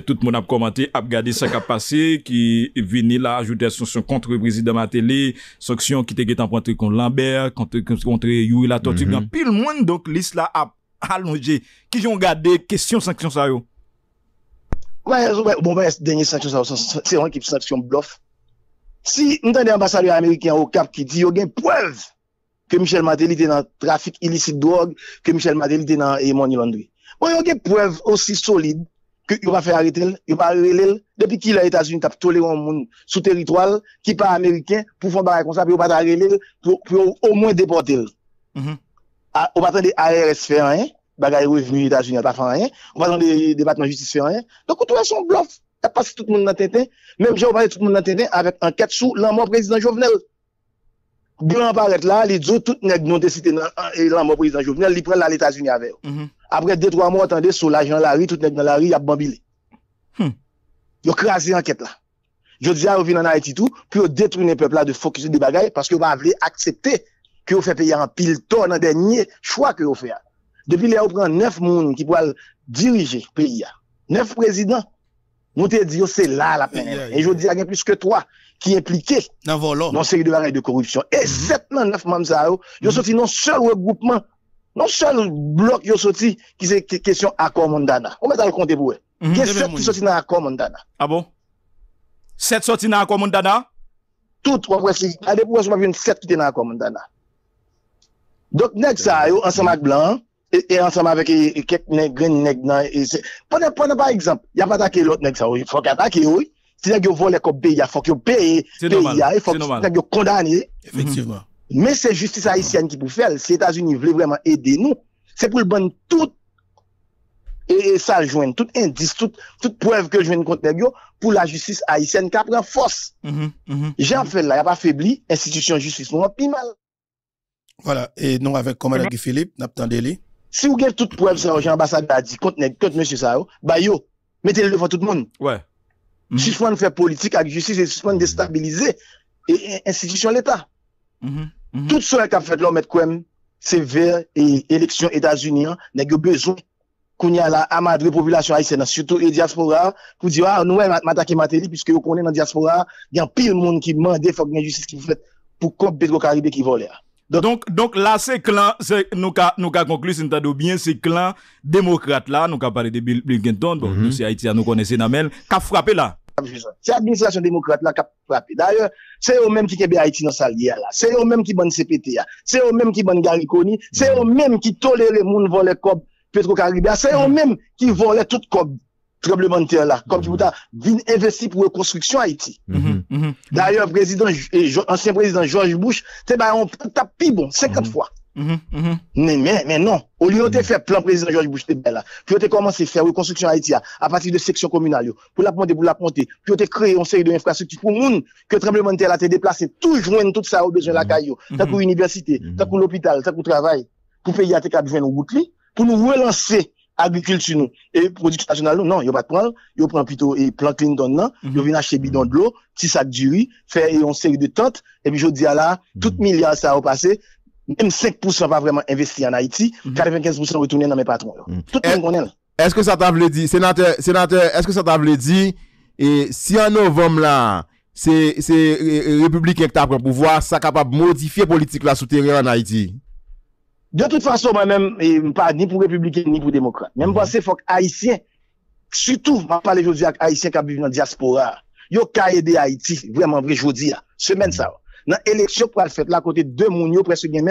tout moun ap komante, ap gade sa kap pase, ki vini la ajoute sanksyon kontre prezident Martelly, sanksyon ki te getan pwantre kon Lambert, kontre, kontre Yuri la Tortugan, mhm. mm -hmm. pil moun, donk lis la ap alonje, ki jon gade kesyon sanksyon sa yo. Ouais, ouais, bon ben, denye sanksyon sa yo, se yon ekip sanksyon blof. Si nou tan de ambasadeur Amerikyan ou kap ki di yo gen preuve ke Michel Martelly te nan trafik illicit drog, ke Michel Martelly te nan money laundry. Bon, yo gen preuve osi solide ke yo pa fè aritel, yo pa relèl, depi ki la Etats-Unis tap tolè yon moun sou teritwal, ki pa Amerikyan, pou fon ba rekonsap, yo pa ta relèl, pou yo au mwen deportel. Ou pa tan de ARS fè an, bagay revenu Etats-Unis pa fè an, ou pa tan de debatman justice fè an, donk ou tou wè son blof. a pasi tout moun nan tenten, mèm jè ou pasi tout moun nan tenten, avèk an ket sou lanman prezident Jovenel. Blan paret la, li dzo tout nèk nou te site lanman prezident Jovenel, li pren la l'Etats-Unis avè. Apre 2-3 moun atende, sou l'ajan la ri, tout nèk nan la ri, ap bambile. Yo krasi an ket la. Yo diya ou vi nan Haiti tou, pi yo detroune pepla de fokus de bagay, paske yo pa avle aksepte ki yo fè peyi an pil ton nan denye chwa ki yo fè. Depi li a ou pren 9 moun ki po al dirije peyi ya. 9 prezident Nou te di yo se la la penen. E jo di a plus ke 3 ki implike nan seri de varay de korupsyon. E 7 nan 9 mamza yo, yo soti nan sol regroupman, nan sol blok yo soti ki se kesyon akor mondana. Ou met al konte pou e. Gen 7 ki soti nan akor mondana. A bon? 7 soti nan akor mondana? Tout wap wesi. A de pou wesi wap yon 7 ki te nan akor mondana. Dok nek sa yo, ansamak blan, E ansama vek e kek nek gren nek nan Pwene pwene pa ekzamp Ya pa take lot nek sa ou Fok atake ou Si nek yo vole kop be ya fok yo peye Fok nek yo kondane Men se justice haisyen ki pou fel Se Etats-Unis vle vreman ede nou Se pou l ban tout. E sa jwen tout indis Tout preuve ke jwen kont nek yo Pou la justice haisyen ka pren fos Jan fel la ya pa febli Institution justice nou an pi mal. Voilà. E nou avek komada ki Filip Nap tande li Si ou gen tout pouèv sa ou jen ambasade a di kont nek, kont mèche sa ou, ba yo, mette le devant tout moun. Si fwa nou fè politik ak justice, si fwa nou destabilize, e institisyon l'Etat. Tout sou ek ap fèd lò mette kouem, se ver, e eleksyon Etats-Unis, nek yo bezon, koun ya la amadre populasyon Aïsena, soutou e diaspora, pou di, ah, nou wè matake materi, pwiske yo konen nan diaspora, gen pil moun ki mande fòk gen justice ki fèd, pou kop Petro Karibè ki volè a. Donk la se klan, nou ka konklu sin ta do bien, se klan demokrate la, nou ka pale de Bill Clinton, bon, nou se Haiti a nou konese namel, ka frape la. Se administrasyon demokrate la, ka frape. D'ailleurs, se yo menm ki kebe Haiti nan salye la, se yo menm ki ban CPT ya, se yo menm ki ban Garikoni, se yo menm ki tolere moun vole kob Petro Karibia, se yo menm tout kob. tremblementer la, kom ti bouta vin investi pou rekonstruksyon Haiti. D'ailleurs, ancien président George Bush, te ba yon tap pi bon, 50 fwa. Men non, ou li yo te fè plan président George Bush, te bè la, pi yo te komanse fè rekonstruksyon Haiti ya, a pati de seksyon komunal yo, pou la ponte, pou la ponte, pi yo te kreye yon seri de infrastrukti pou moun, ke tremblementer la te deplase, toujwen tout sa ou bezwen la kayo, takou universite, takou l'opital, takou travay, pou pe yate kabjwen ou goutli, pou nou relanse agrikilti nou, e produksyon nasyonal nou, nan, yo pat pran, yo pran pito e plan Clinton nan, yo vina chebi don dlo, ti sak diri, fe yon seri de tante, e pi jo di ala, tout milyar sa ou pase, mèm 5% pa vreman investi an Haiti, 95% retounen nan mè patron yo. Tout mèm konen. Eske sa ta vle di, senateur, senateur, eske sa ta vle di, si an novem la, se republiken ki ta pran pou vwa, sa kapab modifiye politik la souterien an De tout fason, mwen mèm, pa ni pou republiken, ni pou demokrate. Mèm mwen se fok Haitien, sütou, mwen pale jodi ak Haitien ka biv nan diaspora, yo ka ede Haiti, vwèman vre jodi ya, semen sa wè. Nan eleksyon pou al fèt la kote de moun yo preswe gen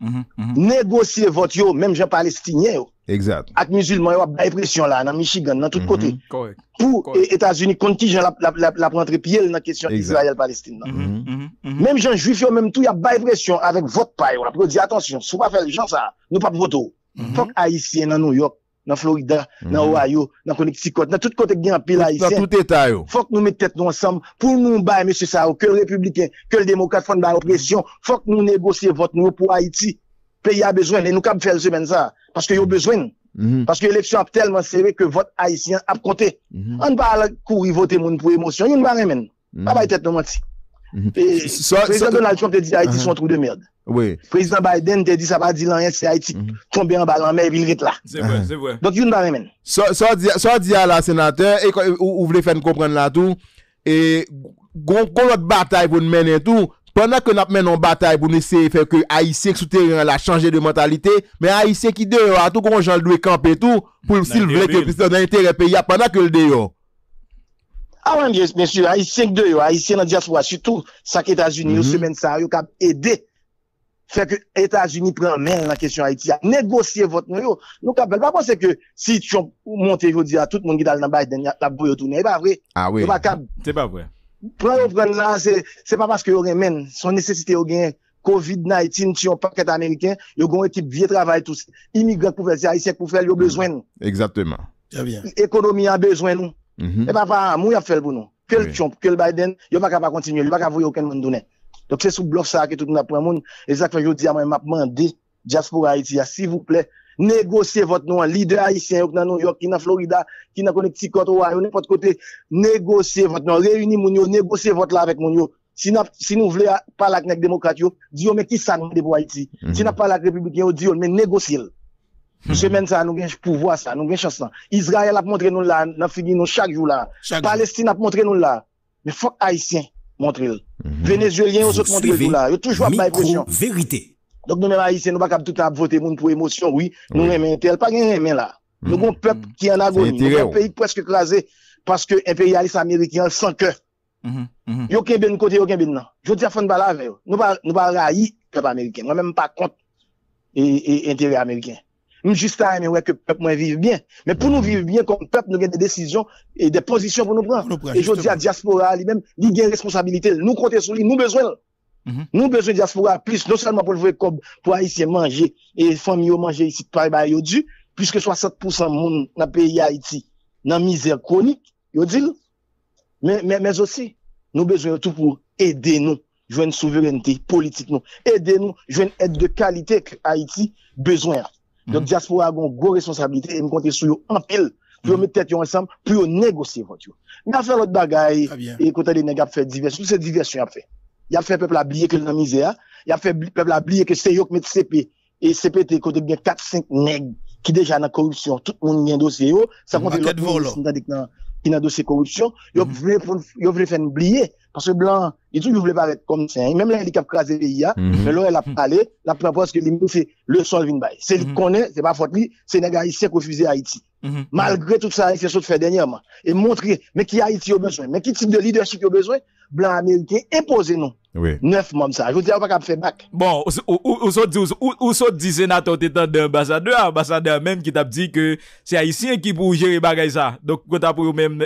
mèm fos. Negosye vot yo, mèm jen palestinyen yo. Ak musulman yo bay presyon la, nan Michigan, nan tout kote. Pou Etats-Unis konti jen la prantre piyel nan kesyon Israel-Palestine nan. Mèm jen juif yo mèm tou ya bay presyon avèk vot pay yo. Apre di, atensyon, sou pa fèl jen sa, nou pa voto. Fok Haitien nan New York, dans Florida, dans Mhm. Ohio, dans Connecticut, dans tout côté qui un pile Dans haïtien. tout état yo. Faut que nous mettions tête nous ensemble pour nous battre monsieur Sao, que le républicain, que le démocrate font la oppression. Faut que nous négocions vote nous pour Haïti. Pays a besoin et nous cap faire le semaine ça parce que y a besoin Mhm, parce que l'élection a tellement serré que vote haïtien a compté. mhm, On va courir voter pour émotion, yon pas remen. mhm. Pas tête nous. Mhm. Président Donald Trump te dit Haïti Uh-huh. sont trou de merde. Oui. Président Biden te dit ça pas dit rien, c'est Haïti Mhm. tomber en bas en mer et il reste là. C'est vrai, c'est vrai. Donc yon pas remen. So, so, di, so di à la sénateur, et ou, ou vle fè nous comprendre là tout, et gon, gon l'autre bataille pour nous mener tout, pendant que nous menons une bataille pour nous essayer de faire que Haïtien sous terrain la changer de mentalité, mais Haïtien qui dehors, tout qu'on j'en doit camper tout, pour s'il veut que intérêt. plus dans l'intérêt pays, pendant que le dehors. Ah ouais, bien, bien sûr, Haïtien de yo, Haïtien dans la diaspora, surtout, ça qu'États-Unis, Mhm. mm semaine ça, yo kap aider. Fait que États-Unis prend main dans la question Haïti, a négocier votre nou yo. Nous kap, pas penser que si tu montes, je dis à tout le monde qui est dans Biden, la bouille tourner, c'est pas vrai. Ah oui. C'est pas vrai. prendre prendre là, c'est, c'est pas parce que yo remen, son nécessité yo gen, COVID-19, tu un paquet américain, yo gon équipe vieux travail tous, immigrants pour faire, c'est haïtien pour faire, yo besoin, Exactement. Très bien. économie a besoin nous. Mhm. Et pas pas mou y a fait pour nous. Que le Oui. Trump, que le Biden, yo pas capable continuer, yo pas capable aucun monde donner. Donc c'est sous bloc ça que tout le monde prend monde. Et ça que je dis à moi m'a demandé diaspora Haïti s'il vous plaît, négociez votre nom leader haïtien qui dans New York, qui dans Florida, qui dans Connecticut, Ohio, n'importe côté, négociez votre nom, réunis moun yo, négociez votre là avec moun yo. Si nous si nous voulons parler avec les démocrates yo, dis yo mais qui ça nous pour Haïti? Mhm. Si nous parlons avec les républicains yo, dis yo mais négociez. Semaine ça nous gagne pouvoir ça, nous gagne chance. Israël a montré nous là, dans fini nous chaque jour là. Chaque jour. Palestine a montré nous là. Mais faut Haïtien montre le. Mhm. Vénézuélien Vous aussi montré suivez tout là. Yo toujours pas pression. vérité. Donc nous même Haïtiens nous pas capable tout à voter moun pour émotion, oui. Nous aimons tel pas aimé là. Nous Mhm. avons un peuple qui est en agonie. Nous avons un pays presque écrasé parce que impérialiste américain sans cœur. Mhm, mhm. Yo ken ben côté yo ken ben nan. Je dis à fond bala avec. Nous pas nous pas raï peuple américain. Moi même pas contre et, et intérêt américain. Nous juste à aimer ouais que peuple moi vive bien. Mais pour nous vivre bien comme peuple, nous avons des décisions et des positions pour nous prendre. Pour Et je dis à diaspora lui-même, il a une responsabilité. Nous comptons sur lui, nous besoin. Mhm. Nous besoin de diaspora plus, non seulement pour le voir comme pour haïtiens manger et famille manger ici par bah plus que 60% monde dans le pays Haïti dans misère chronique, yo dit. Mais mais mais aussi nous besoin de tout pour aider nous jouer une souveraineté politique nous, aider nous jouer une aide de qualité que Haïti besoin. Donc Mhm. diaspora a une grosse responsabilité et me compter sur eux en pile pour Mhm. mettre tête ensemble pour négocier votre. Mais à faire l'autre bagaille et écoutez les nègres fait diversion, c'est diversion a fait. Il a fait peuple a oublier que dans la misère, il a fait peuple a oublier que c'est yo qui met CP et CPT côté bien 4 5 nègres qui déjà dans corruption, tout le monde a un dossier ça compte l'autre qui dans dossier corruption, yo Mhm. voulait faire oublier parce que blanc, il toujours voulait paraître comme ça, hein. même là il a crasé le pays. Mhm. mais là elle a parlé, la parce que lui c'est le sol vin bay. C'est lui Mhm. connaît, c'est pas faute lui, c'est nèg haïtien qui refusé Haïti. Malgré tout ça, il fait ce fait dernièrement. Et montrer, mais qui Haïti a besoin, mais qui type de leadership a besoin, blanc américain, imposez nous. Oui. Neuf membres ça. Je veux dire, on va pas faire back. Bon, ou- ou- ou ou so di, ou- ou so di sénateur t'étant d'ambassadeur, ambassadeur même qui t'a dit que c'est haïtien qui pour gérer bagay ça. Donc, quand t'as pour même,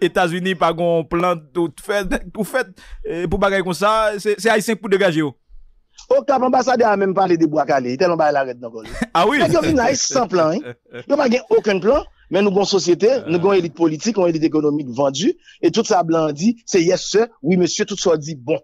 États-Unis pas gon plan tout fait, tout fait, pour bagay comme ça, c'est c'est haïtien pour dégager yo. Aucun ambassadeur a même parlé de bois calé, tellement ba l'arrête dans le Ah oui? Mais yo vin haïs sans plan, hein. Yo pas gen aucun plan, mais nous avons société, nous avons élite politique, avons élite économique vendue, et tout ça blanc dit, c'est yes oui monsieur, tout ça dit bon.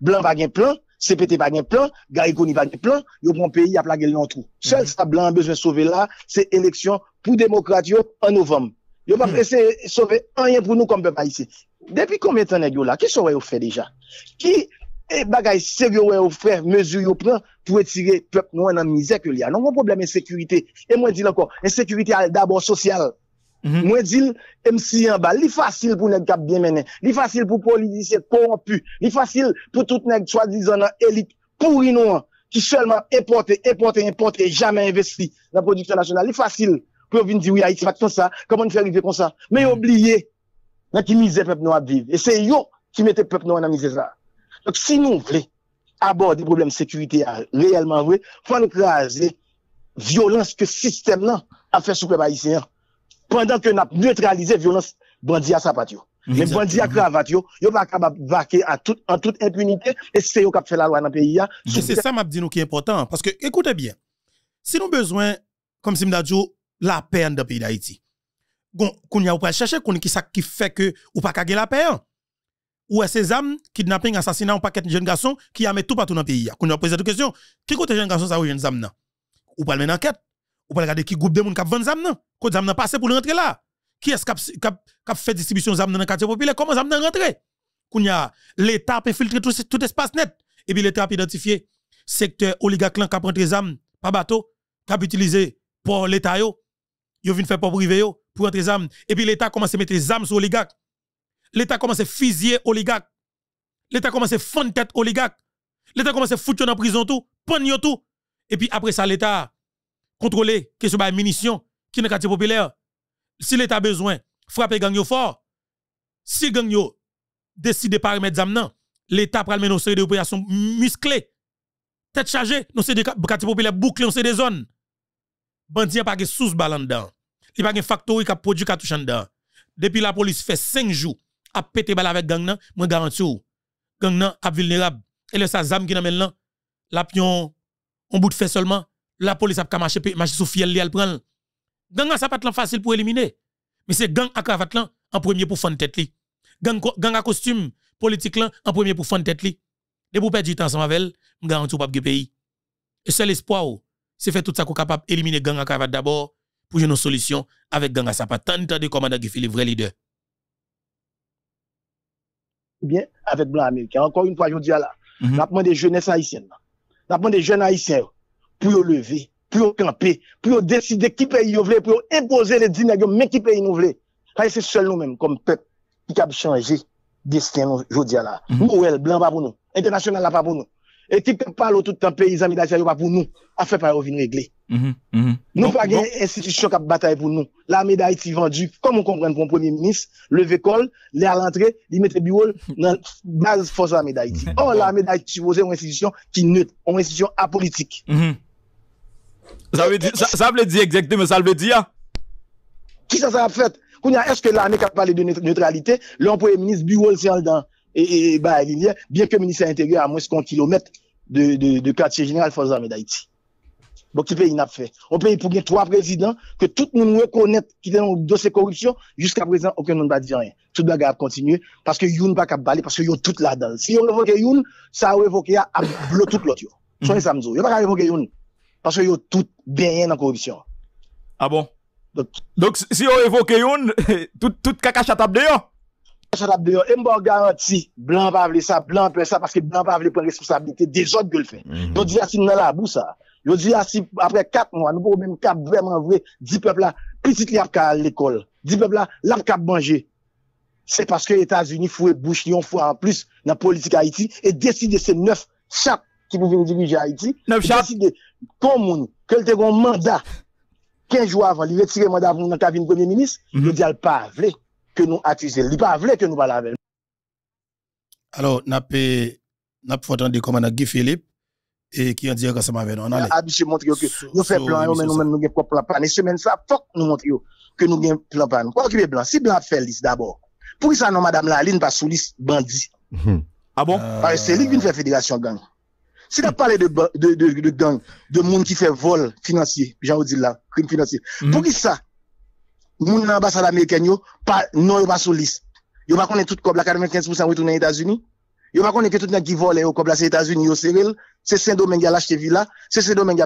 Blanc pas gen plan, CPT pas gen plan, Gariconi pas gen plan, yo prend pays a plagué le non trou. Seul ça blanc a besoin de sauver là, c'est élection pour démocrate yo en novembre. Yo pas essayer de sauver rien pour nous comme peuple ici. Depuis combien de temps là? Qu'est-ce que vous fait et bagay sérieux ouais ou frère mesure yo prend pour retirer peuple noir dans misère que y a. Non mon problème insécurité. Et moi dis encore, insécurité d'abord sociale. Mhm. Moi dis MC en bas, li facile pour nèg cap bien mener. Li facile pour politiciens corrompus. Li facile pour tout nèg soi-disant élite pourri noir qui seulement importer, importer, importer, jamais investi dans la production nationale. Li facile pour venir dire oui Haïti pas comme ça, comment on fait arriver comme ça? Mais oubliez dans qui misère peuple noir vivre. Et c'est yo qui mettez peuple noir dans misère ça. Donc, si nous voulons aborder le problème de sécurité réellement vrai, faut nous craser violence que le système là a fait sur le peuple haïtien. Pendant que nous avons neutralisé violence bandit à sapat yo. Mais bandit à cravate yo, yo pas capable vaquer en toute impunité, et c'est qui fait la loi dans le pays. c'est ça m'a dit nous qui est important. Parce que, écoutez bien, si nous besoin, comme si la paix dans le pays d'Haïti. Qu'on y a ou pas chercher qu'on qui ça qui fait que ou pas gagner la paix. Ou est ces âmes, kidnapping, assassinat, un paquet de jeunes garçons qui a mis tout partout dans le pays. Qu'on a posé cette question. Qui côté jeunes garçons ça ou jeunes âmes nan? Ou pas mener enquête? Ou pas regarder qui groupe de monde qui a vendu âmes nan? Quand âmes nan passé pour rentrer là? Qui est-ce qui a, a fait distribution d'âmes dans le quartier populaire? Comment âmes nan rentrer? A l'État peut filtrer tout, tout espace net. Et puis l'État peut identifier secteur oligarque qui a pris des âmes par bateau, qui a utilisé pour l'État yo. Yo vinn faire pour privé yo pour entrer des âmes. Et puis l'État commence à mettre des âmes sur oligarque. L'État commence à fusiller oligarque. L'État commence à fondre tête oligarque. L'État commence à foutre en prison tout, yo tout. Et puis après ça, l'État contrôler question de munitions qui le quartier populaire. Si l'État a besoin, frapper gang fort. Si gang yo décide pas remettre zam l'État pral mener une série d'opérations musclées. Tête chargée, nous c'est des quartiers populaires bouclés, c'est des zones. Bandi a pas de sous balan dedans. Il pas de factory qui produit cartouche dedans. Depuis la police fait 5 jours à péter balle avec gang nan, moi garantis ou. Gang nan a vulnérable. Et le sa zam qui nan men lan, la pion on bout de fait seulement, la police a marché marcher sous fiel li al prend. Gang nan être facile pour éliminer. Mais c'est gang à cravate lan en premier pour fond tête li. Gang gang à costume politique lan en premier pour fond tête li. De pour perdre du temps ensemble avec elle, garantis ou pas pays. Et seul espoir c'est faire tout ça qu'on capable d'éliminer gang à cravate d'abord pour une solution avec gang à sapat. Tant de commandant qui fait le vrai leader. Bien, avec blanc américain. Encore une fois, je dis là, Mhm. n'a demandé jeunesse haïtienne. N'a demandé jeunes haïtiens pour lever, pour camper, pour décider qui pays yo vle, pour imposer les dîners, mais qui pays nous. Car c'est seul nous-mêmes, comme peuple, qui a changé destin, je dis là. Mhm. Nous, ouais, blanc pas pour nous. International pas pour nous. Et qui parle tout le temps, pays, amis d'Haïti, yo pas pour nous. Affaire yo vin régler. Mhm, mhm. Nous Donc- pas une institution qui a bataille pour nous. L'armée d'Haïti vendue, comme on comprend pour un premier ministre, lever col, les à l'entrée, il mette bureau dans base force de l'armée d'Haïti. Or, l'armée d'Haïti supposée une institution qui neutre, une institution apolitique. Mhm. Ça veut dire, ça, veut dire exactement, ça veut dire? Qui ça, a fait? Kounya, Est-ce que l'armée qui a parlé de neut- neutralité, le premier ministre bureau c'est en dedans, et, et, bah, a, bien que le ministère intérieur à moins qu'un kilomètre de, de, de quartier général l'armée d'Haïti. Donc, qui pays n'a fait? On paye pour gagner trois présidents que tout le monde reconnaît qui étaient dans le dossier corruption. Jusqu'à présent, aucun monde n'a dit rien. Tout le a continué parce que Youn pas capable parler parce que yo tout là-dedans. Si on révoque Youn, ça a révoqué à bloquer tout l'autre. yo. Soyez ça m'zo. Yo pas révoquer Youn. Parce que yo tout bien dans la corruption. Ah bon? Donc, Donc, si- on évoque une, tout, tout caca chatable d'ailleurs. Ça tape dehors. Et m'ba garanti, blanc pas vle ça, blanc peut ça parce que blanc pas vle prendre responsabilité des autres que le fait. Mhm. Yo di assis dans la boue ça. Yo di assis après 4 mois, nous pouvons même cap vraiment vrai, 10 peuples là, petit li ap ka à l'école. 10 peuples là, l'ap cap manger. C'est parce que les États-Unis fouet bouche yon fois en plus dans la politique Haïti et décider ces neuf chaps qui pouvaient diriger Haïti. Neuf Et chaps. Décider comme moun, que le te gon mandat 15 jours avant, il retire mandat pour dans cabine premier ministre, Mhm. il dit al pas vle que nous accuser, il pas vle que nous parler avec. Alors, n'a pas n'a pas entendu commandant Guy Philippe et qui en dit ensemble avec nous. On allait. habitué montre yo que nous fait so, plan mais monsieur nous nous gen propre plan. Et semaine ça, faut que nous montre yo que nous gen plan pan. Pour occuper blanc, si blanc fait liste d'abord. Pour ça non madame Laline pas sous liste bandit. Mhm. Ah bon? Euh, Parce que c'est lui qui faire fédération gang. Si tu parlé de, de, de, de gang, de monde qui fait vol financier, j'en dis là, crime financier. Mhm. Pour qui ça? Moun ambassade américaine yo, pas, non yo pas sous liste. Yo pas connaît tout comme la 95% retourner aux États-Unis. Yo pas connaît que tout nan qui vole yo comme la c'est États-Unis yo serrel. C'est Saint-Domingue qui a acheté villa, c'est Saint-Domingue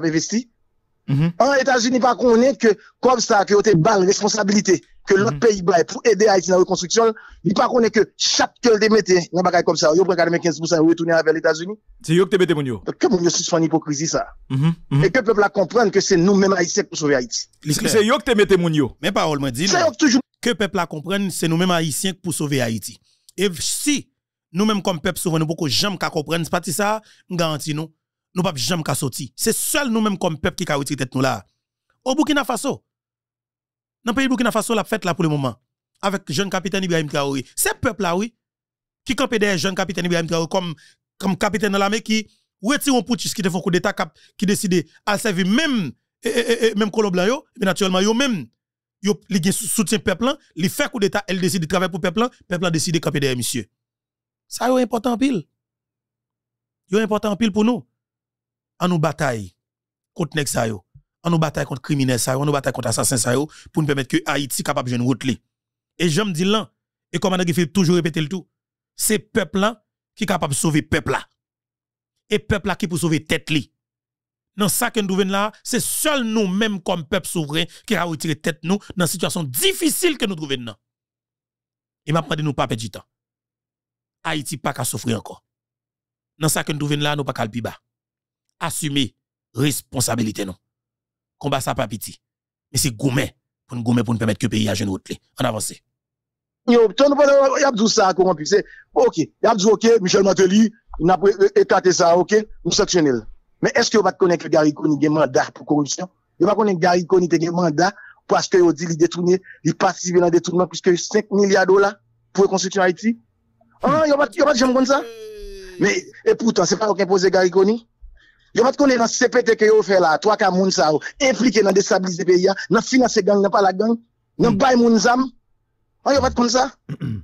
qui a investi. Mhm. En États-Unis, pas connaît que, comme ça, que vous balle responsabilité, que l'autre Mhm. pays bail pour aider Haïti dans la reconstruction, il pas connaît que chaque que le mette dans bagay comme ça, il prend 95% et retourner vers les États-Unis. C'est yo que te mette moun yo. Donc, comment nous suspend l'hypocrisie, ça? Mhm, mhm. Et que le peuple a comprendre que c'est nous-mêmes Haïtiens pour sauver Haïti. li C'est clair. c'est yo que te mette moun yo. Mais parole me dit C'est non. eux qui toujours que peuple a comprendre, c'est nous-mêmes haïtiens pour sauver Haïti. Et si nous-mêmes comme peuple souvent nous beaucoup jamais qu'à comprendre, c'est pas ça, nous garantis nous, pas jamais sortir. C'est seul nous-mêmes comme peuple qui a retiré tête nous là. Au Burkina Faso, dans le pays Burkina Faso, la fête là pour le moment, avec jeune capitaine Ibrahim Traoré. C'est peuple là, oui, qui campait derrière jeune capitaine Ibrahim Traoré comme, comme capitaine de l'armée qui retire un putsch qui te font coup d'état qui décide à servir même, et, et, et, même Colomb là, yo, et naturellement, yo même, yo li soutien peuple li fait coup d'état, elle décide de travailler pour peuple peuple décide de camper derrière monsieur. Ça yo important en pile. Yo important pile pour nous. En nous bataille contre nèg ça yo. nous bataille contre criminels ça, on nous bataille contre assassins pour nous permettre que Haïti capable de route Et je me dis là, et comme on a toujours répéter le tout, c'est peuple là qui est capable de sauver peuple là. Et peuple là qui peut sauver tête li. Dans ça que nous là, c'est seul nous-mêmes comme peuple souverain qui a retiré tête nous dans une situation difficile que nous trouvons là. Et m'a demandé nous pas perdre du temps. Haïti pas qu'à souffrir encore. Dans ça que nous trouvons là, nous pas qu'à le bas. Assumer responsabilité non. Combat ça pas petit. Mais c'est gourmet pour nous gourmet pour nous permettre que le pays a jeune route. On avance. Yo, ton y a dit ça comment puis c'est OK, y a dit OK, Michel Mateli, il a éclaté ça OK, nous sanctionnel. Mais est-ce que vous pas connaître que Gary Koni a un mandat pour corruption? Vous pas connaître Gary Koni a un mandat parce que vous dit il détourné, il participe dans le détournement plus que 5 milliards de dollars pour reconstruire Haïti Ah, il a pas de jamais comme ça? Mais et pourtant, c'est pas aucun posé Gary Koni Yo mat konen nan sepete ke yo fe la, 3 ka moun sa yo, implike nan destabilize peyi ya, nan finanse gang, nan pala gang, nan mm. bay moun zam. An yo mat kon sa? Mm-hmm.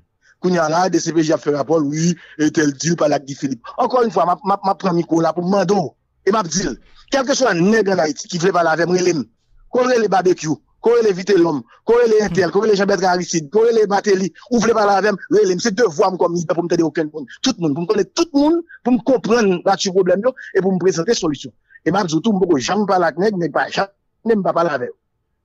Koun ya la, DCPJ ap fe rapol, oui, etel dil palak di Filip. Ankon yon fwa, map, map, map pran miko la pou mando, e map dil. Kelke so an neg an Haiti ki vle pala vem relem, kon rele barbekyou. korele Vitellom, korele Intel, korele Jean-Bertrand Aristide, korele Matéli, ou vle pala avèm, rele, mse devwa m kom minister pou m tède okèn moun. Tout moun, pou m konè tout moun, pou m kompren natu problem yo, e pou m prezente solusyon. E mab zoutou m pou kon jam pala ak neg, neg pa jam, nem pa pala avèm.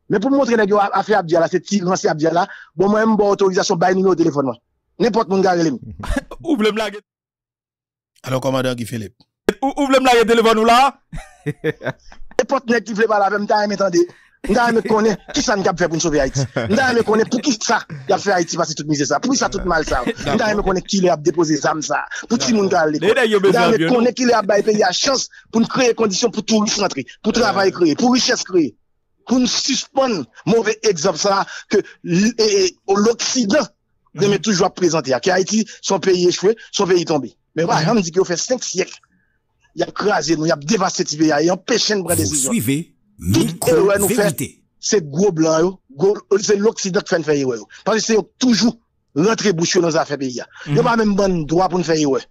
Men pou m montre neg yo a fè Abdiala, se ti lansi Abdiala, bon mwen m bo otorizasyon bay nou nou telefonman. Nèpot moun gare lèm. Ou blèm lage. Alors komadè Guy Philippe. Ou blèm lage telefon ou la? Nèpot neg ki vle pala avèm, ta mè tande. M'da me ça n'a fait pour sauver Haïti? M'da me connaît pour qui ça a fait Haïti passer toute misère ça? Pour ça tout mal ça? M'da me connaît qui a déposé ça ça? Pour tout le connaît qui a bail pays a chance pour créer conditions pour tout rentrer, pour travail créer, pour richesse créer pour nous suspendre mauvais exemple ça que l'Occident mm -hmm. toujours présenter que Haïti son pays échoué son pays tombé mais voilà on dit qu'il fait 5 siècles il a crasé nous il a dévasté ce pays il a décision suivez micro vérité. C'est gros blanc c'est l'Occident qui fait faire erreur parce que c'est toujours rentrer boucher dans les affaires pays il n'y a pas même bon droit pour nous faire erreur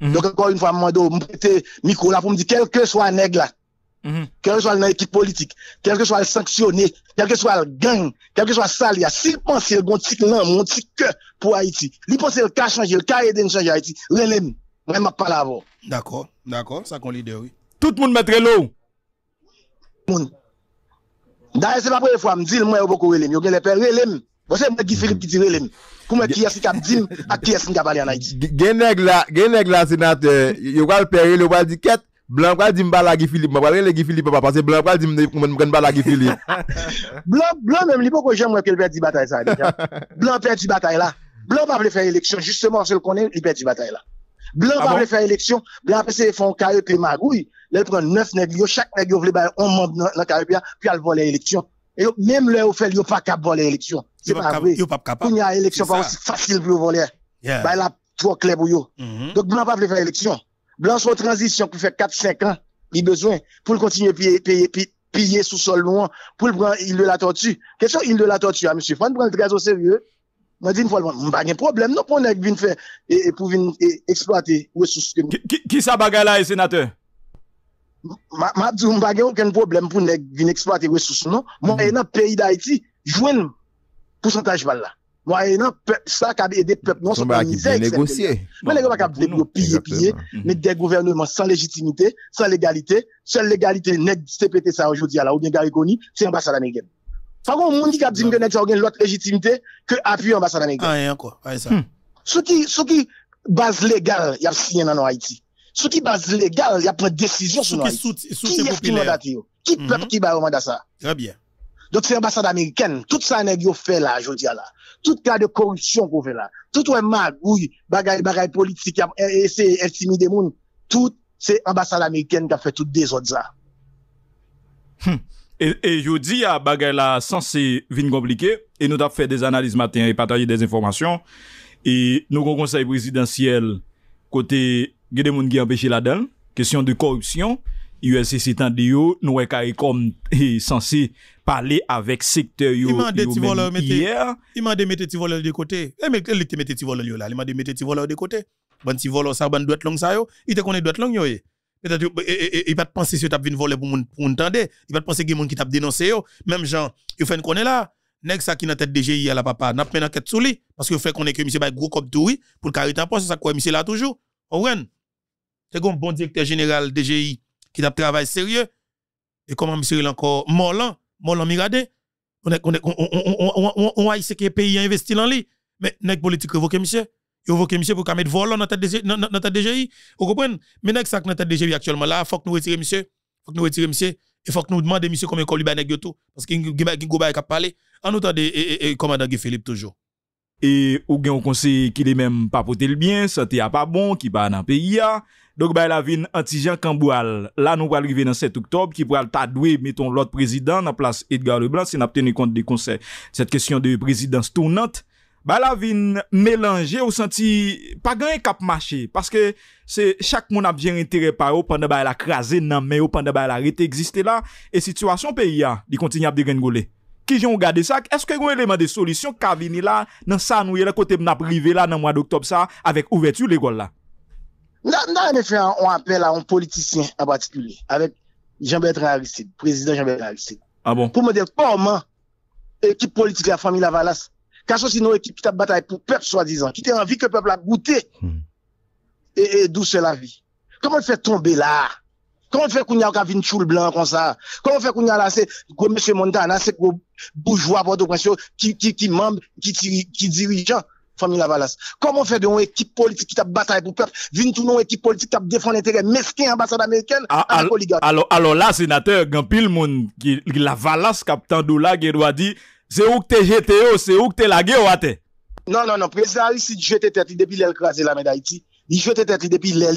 donc encore une fois je prêter micro là pour me dire quel que soit un nègre là Mm Quel que soit l'équipe politique, quel que soit le sanctionné, quel que soit le gang, quel que soit Salia, s'il pense qu'il y a un petit là, un petit cœur pour Haïti, il pense qu'il a changé, il a aidé à changer Haïti, relève, je pas là D'accord, d'accord, ça qu'on leader, oui. Tout le monde mettrait l'eau. moun. Da e se pa pre fwa m dil mwen yo boko relem, yo gen le pe relem. Wase mwen ki Filip ki ti relem. Pou mwen ki yasi kap dim, ak ki yasi nga bali anayit. Gen neg la, gen neg la senate, yo wale pe relem, yo wale di ket, blan wale di mba la gi Filip, mwen wale le gi Filip pa pa, se blan wale di mwen ba la gi Filip. Blan, blan mwen li boko jem mwen ke lpe di batay sa deja. Blan pe ah di batay la. Blan pa vle fè eleksyon, justement, se l konen, li pe di batay la. Blan pa vle fè eleksyon, blan pe se fon kare kre magouy, il prend 9 nèg chaque nèg yo vle ba un membre dans KEP puis elle voler élection. Et même là au fait yo pas capable voler élection. C'est pas vrai. Yo pas capable. Il y a élection pas aussi facile pour voler. Bah là trop clair pour yo. Donc blanc pas veut faire élection. Blanc son transition qui fait 4-5 ans, il a besoin pour continuer à payer, payer, piller sous sol loin, pour le prendre il de la tortue. Question il de la tortue, hein, monsieur. Faut prendre très au sérieux. M'a dit une fois, pas de problème, non, pour venir faire, et, pour venir exploiter ressources que Qui, qui ça bagaille là, sénateur? M'a dit, pas aucun problème pour venir exploiter ressources, non? Moi, dans le pays d'Haïti, un pourcentage là. moyennant ça qui a aidé le peuple non seulement misère négocier. mais les gars pas de piller piller mais des gouvernements sans légitimité sans légalité seule légalité net CPT ça aujourd'hui là ou bien Garigoni c'est l'ambassade américaine. Pas qu'on monde qui a dit que net ça l'autre légitimité que appui l'ambassade américaine. Ah encore. Ouais ça. Ce qui ce qui base légale il y a signé dans Haïti ce qui base légale il y a pris décision sur Haïti. qui est qui mandat qui peuple qui va mandat ça? Très bien. Donc c'est l'ambassade américaine. Tout ça yo fait là aujourd'hui là. Tout cas de corruption qu'on fait là, tout ouais magouille, bagaille, bagaille politique, et c'est intimider moun, tout, c'est ambassade américaine qui a fait tout des autres ça. Hum. Et, je dis à bagaille là, censé venir compliqué, et nous avons fait des analyses matin et partagé des informations, et nous avons conseil présidentiel, côté, il y a des gens qui empêché là-dedans, question de corruption, USCC tant de yo, nous est comme censé parler avec secteur yo. Il m'a dit voleur hier. Il m'a dit mettre ti voleur de côté. Et mais il te mettre ti voleur yo là, il m'a dit mettre ti voleur de côté. Bon ti voleur ça ban doit long ça yo, il te connaît doit long yo. Il va penser si tu as venu voler pour moun pour entendre, il va penser qu'il y a qui t'a dénoncé yo, même gens, il fait connaît là, nèg ça qui dans tête DGI à la papa, n'a pas enquête sur lui parce que fait qu'on est que monsieur ba gros comme tout pour le carré temps ça quoi monsieur là toujours. Owen. C'est un bon directeur général DGI qui a travaillé sérieux et comment monsieur encore Molan, Molan Mirade, on est on a que pays investi dans lui, mais nèg politique révoqué monsieur Yo voke monsieur pour mettre vol dans tête DGI. Vous comprenez? Mais nek ça dans tête DGI actuellement là, faut que nous retirer monsieur. Faut que nous retirer monsieur et faut que nous demander monsieur combien ba nèg tout parce que gi go ba parler. En autant de commandant Philippe toujours. Et ou gen on conseil qui est même pas porter le bien, santé a pas bon, qui pas dans pays a. Donc bah la vin anti-Jean Camboual. Là nous va arriver dans 7 octobre qui pourra ta doué mettons l'autre président en place Edgar Leblanc si n'a tenu compte des conseils. Cette question de présidence tournante bah la vin mélanger ou senti pas grand cap marché parce que c'est chaque monde a bien intérêt par eux pendant bah la craser nan mais pendant bah la rete exister là et situation pays a il continue à dégringoler qui j'ai regardé ça? Est-ce que un élément de solution vini là dans ça nous là côté privé là dans mois d'octobre ça avec ouverture l'école là? Non, on fait un appel à un politicien en particulier avec Jean-Bertrand Aristide président Jean-Bertrand Aristide ah bon? Pour me dire comment équipe politique la famille Lavalas Kaso si nou ekip ki tap batay pou pep swa dizan, ki te anvi ke pep la goute, e dou se la vi. Koman fè tombe la? Koman fè koun ya wak avin choul blan kon sa? Koman fè koun ya la se, kou M. Montana, se kou boujwa poto kwensyo, ki mamb, ki dirijan, fami la valas. Koman fè de yon ekip politik ki tap batay pou pep, vin tou nou ekip politik tap defon l'interè mesken ambasade Ameriken, an koligat. Alo la, senateur, gampil moun, ki la valas kap tan dou la, ge rwa di, C'est où que t'es jeté, c'est où que t'es lagué ou? Non, non, non, président Aristide jeté tête depuis l'elle crasé la médaille d'Haïti. Il jeté tête depuis l'elle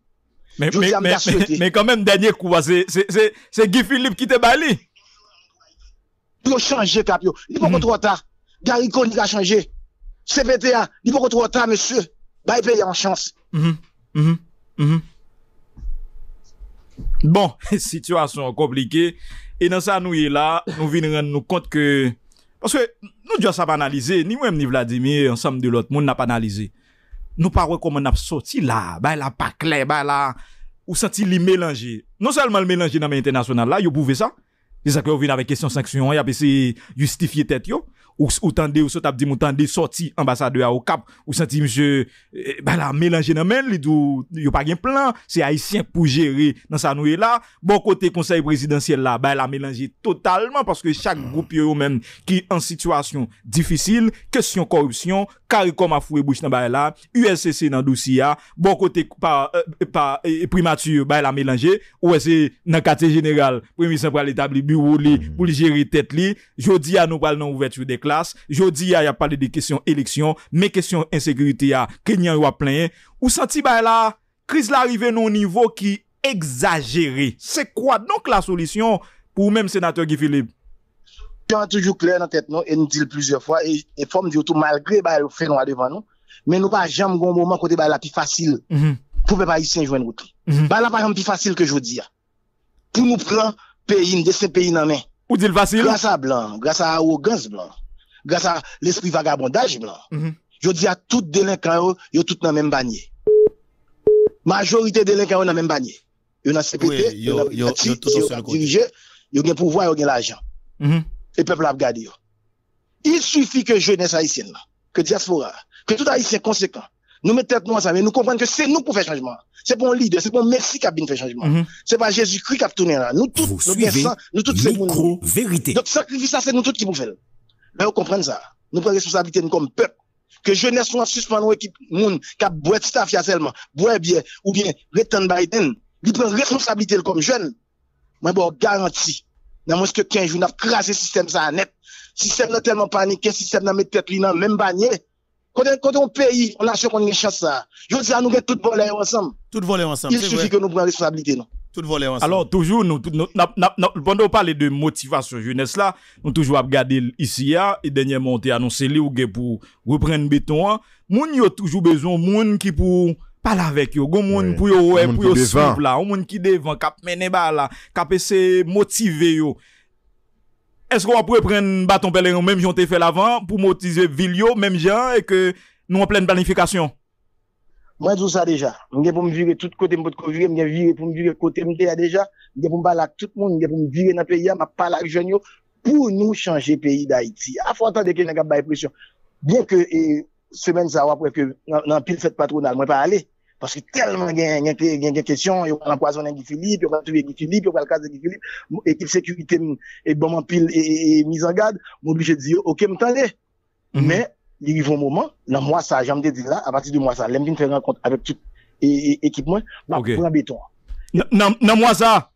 Mais, mais, mais, mais, quand même, dernier coup, c'est, Guy Philippe qui te bali. Il faut changer, cap, Il faut qu'on trop tard. Gary il a changé. CPTA, il faut trop tard, monsieur. Bah, il paye en chance. Mm -hmm. Mm Bon, situation compliquée. Et dans ça, nous, là, nous venons rendre nous compte que, parce que nous, devons pas analyser, ni moi, ni Vladimir, ensemble de l'autre monde, n'a pas analysé. Nous pas comment on a sorti là, bah, là, pas clair, bah, là, ou senti li mélanger. Non seulement le mélanger dans l'international là, vous pouvez ça. C'est ça que vous venez avec question sanction, y a essayé justifier tête yo ou ou tendez ou so t'a dit ou tendez sorti ambassadeur au Cap ou senti monsieur eh, bah la mélanger dans men li dou yo pas gen plan c'est haïtien pour gérer dans ça nous là bon côté conseil présidentiel là bah la mélanger totalement parce que chaque groupe yo même qui en situation difficile question corruption CARICOM a foué bouche dans bah là USCC dans dossier bon côté par euh, par eh, primature bah la mélanger ou c'est dans quartier général premier central établi bureau li pour gérer tête li jodi à nous parlons ouverture des classes. Jodi y a parlé des questions élections, mais questions insécurité a Kenyan y a plein. Ou senti ba la crise l'arrivée non niveau qui exagéré. C'est quoi donc la solution pour même sénateur Guy Philippe? toujours clair dans tête nous et nous dit plusieurs fois et, et faut dire tout malgré bah le fait noir devant nous mais nous pas jamais un moment côté bah la plus facile -hmm. pour pas ici joindre route. -hmm. Bah la pas plus facile que je. Pour nous prendre pays de ces pays dans main. Ou dit facile? Grâce à blanc, grâce à arrogance blanc grâce à l'esprit vagabondage blanc. Mm Je dis à tout délinquants, yo tout dans le même panier. Majorité délinquants dans le même panier. Yo dans CPT, yo dans yo dirigé, yo gen pouvoir, yo gen l'argent. Mm -hmm. Et peuple a regardé yo. Il suffit que jeunesse haïtienne, que diaspora, que tout haïtien conséquent, nous mettons tête nous ensemble et nous comprenons que c'est nous pour faire changement. C'est pour un leader, c'est pour un Messie qui a bien fait changement. Mm -hmm. C'est pas Jésus-Christ qui a tourné là. Nous tous, nous bien sang, nous tous c'est nous. vérité. Donc sacrifice ça, c'est nous tous qui pouvons faire. Mais vous comprenez ça? Nous prenons responsabilité comme peuple. Que jeunesse soit suspendue équipe moun qui a boit staff seulement, boit bien ou bien retan Biden, il prend responsabilité comme jeune. Moi bon garantie. Dans moins que 15 jours n'a crasé système ça net. Système n'a tellement paniqué, système n'a mis tête li dans même bannier. Quand on pays, on a qu'on a chance ça. Je dis à nous tout voler ensemble. Tout voler ensemble. Il suffit que nous prenions responsabilité non? Tout volé ensemble. Alors, toujours, nous, nous, pendant qu'on parle de motivation jeunesse là, nous toujours à regarder ici, ya, et dernièrement, on annoncé li ou pour reprendre béton, hein. Moun yo toujours besoin, moun qui pour parler avec yo, gon moun pour yo, pour qui yo devant. suivre là, un moun qui devant, kap mene ba là, kap essayer motiver yo. Est-ce qu'on pourrait prendre bâton pèlerin, même j'en t'ai fait l'avant, pour motiver ville yo, même gens, et que nous en pleine planification? Mwen djou sa deja, mwen gen pou m vire tout kote m pot kon vire, mwen gen vire pou m vire kote m deya deja, mwen gen pou m balak tout moun, mwen gen pou m vire nan peyi ya, mwen ak jen yo, pou nou chanje peyi da iti. A fwa tan deke nan kap baye presyon. Bien ke e, semen sa wapwe ke nan nan pil fèt patronal, mwen pa ale, paske telman gen gen gen gen gen kesyon, yo an anpoazon nan Philippe, yo an touye Philippe, yo an kaz bon, de Gifilip, ekip sekurite m, e bon man pil e, e, e, e mizan gad, mwen oblige di yo, ok m tan le, men, mm -hmm. Il arrive un moment, dans moi ça, j'aime dire là, à partir de moi ça, l'aime bien faire rencontre avec tout et, et, équipe moi, m'a Ok. prend béton. Nan, nan moi ça?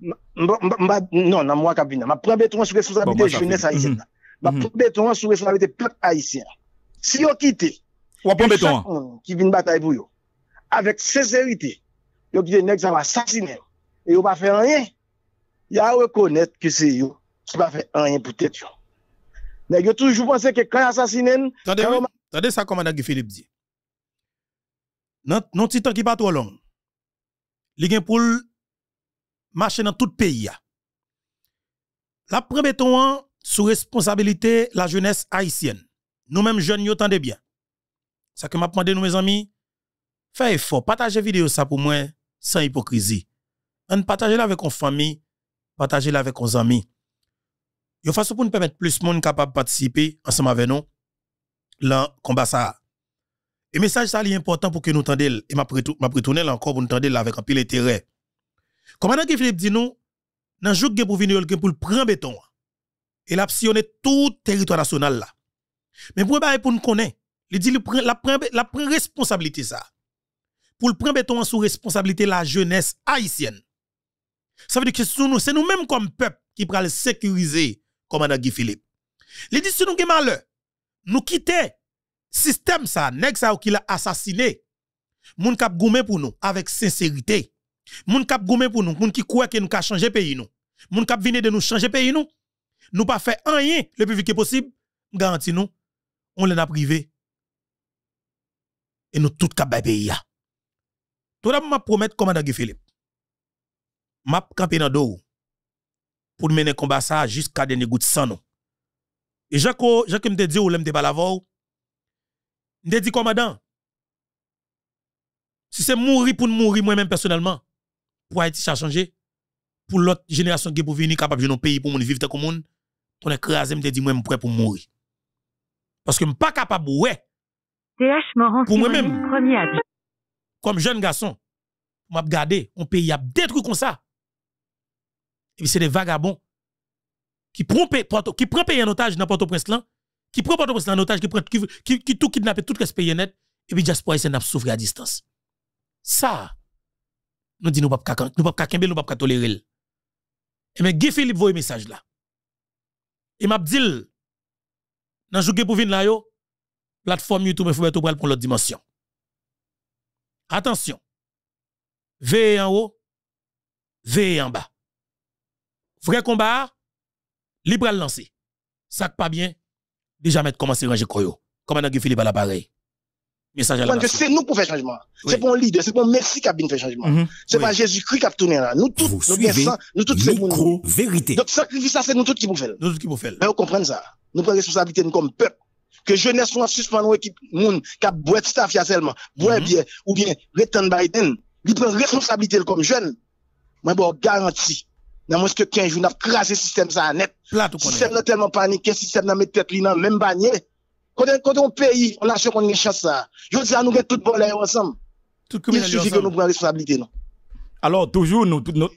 M'a- non, dans moi cabine, m'a prend béton sur Bon, responsabilité ça jeunesse haïtienne. Mhm. M'a Mhm. prend béton sur responsabilité peuple haïtien. Si on quitte, prend béton? qui vient bataille pour yo, avec sincérité, yo qui nèg ça va assassiner et yo pas faire rien. Y a reconnaître que c'est yo qui va faire rien pour tête. Nèg yo toujours pensé que quand assassiner, Tendez, quand oui. on- Tendez ça, commandant Guy Philippe dit. Non, non petit temps qui pas trop long. Li gen pour marcher dans tout pays. La prend béton sous responsabilité la jeunesse haïtienne. Nous-mêmes jeunes, yo tendez bien. Ça que m'a demandé nous mes amis, faites effort, partagez vidéo ça pour moi sans hypocrisie. On partage la avec nos famille, partagez la avec nos amis. Yo façon pour nous permettre plus de monde capable de participer ensemble avec nous dans combat ça. Et message ça est important pour que nous tendez et m'a retou- m'a retourner là encore pour nous tendez avec un pile intérêt. Commandant Philippe dit nous dans jour que pour venir le pour le prendre béton et la sillonner tout territoire national là. Mais pour pour nous connaître, il dit le la prend responsabilité ça. Pour le prendre béton sous responsabilité la jeunesse haïtienne. Ça veut dire que c'est nous-mêmes comme peuple qui pral sécuriser commandant Guy Philippe. Il dit si nous avons malheur, nous quitter système ça, nèg ça qui l'a assassiné. Moun kap goumé pour nous avec sincérité. Moun kap goumé pour nous, moun qui croit que nous ka changer pays nous. Moun kap vini de nous changer pays nous. Nous pas fait rien le plus vite possible, garantis nous, on l'en a privé. Et nous tout kap bay pays. Tout d'abord m'a promettre commandant Guy Philippe. M'a campé dans dos pour mener combat ça jusqu'à dernier goutte sang nous. Et Jacques, Jacques me dit, ou l'aime la voix, me dit, commandant, si c'est mourir pour mourir moi-même personnellement, pour Haïti, ça a changé. Pour l'autre génération qui est pour venir capable de nos pays pour nous vivre comme monde, on écrasé, me dit, moi, je prêt pour mourir. Parce que je pas capable, ouais, TH Moran Pour moi-même. Comme jeune garçon, m'a regardé, on pays a détruit comme ça. Et puis c'est des vagabonds qui prennent qui pays en otage dans Port-au-Prince là, qui prend Port-au-Prince en otage, qui prend qui, qui, tout kidnapper tout reste pays net et puis diaspora c'est n'a souffrir à distance. Ça nous dit nous pas nous pas nous pas tolérer. Et mais Guy Philippe voit message là. Et m'a dit dans jouer pour venir là yo, plateforme YouTube faut mettre pour l'autre dimension. Attention. Veillez en haut, veillez en bas. Vrai combat, libre à le lancer. Ça pas bien, déjà mettre commencer à ranger koyo. Commandant Guy Philippe à l'appareil. Message à la Parce que nation. c'est nous pour faire changement. Oui. C'est pas un leader, c'est pas un Messi qui a bien fait changement. Mhm. C'est Oui. pas Jésus-Christ qui a tourné là. Nous tous, Vous nous bien sang, nous tous c'est pour nous. Micro-vérité. Donc, sacrifice ça, c'est nous tous qui pouvons faire. Nous qui pour faire. Mais on comprend ça? Nous prenons responsabilité nous comme peuple. Que jeunesse soit suspend nos équipe, moun, qui a boit staff ya seulement, boit Mhm. bien, ou bien, retan Biden. Il prend responsabilité comme jeune. Moi, bon, garanti. nan mons ke 15 jou nan krasi sistem sa anet. Sistem nan telman panike, sistem nan metet li nan men banye. Kote yon peyi, yon nasyon kon yon chans sa. Yo di an nou gen tout bon lè yon ansam. Il suffit que nous prenions responsabilité. Non? Alors, toujours, nous, nous,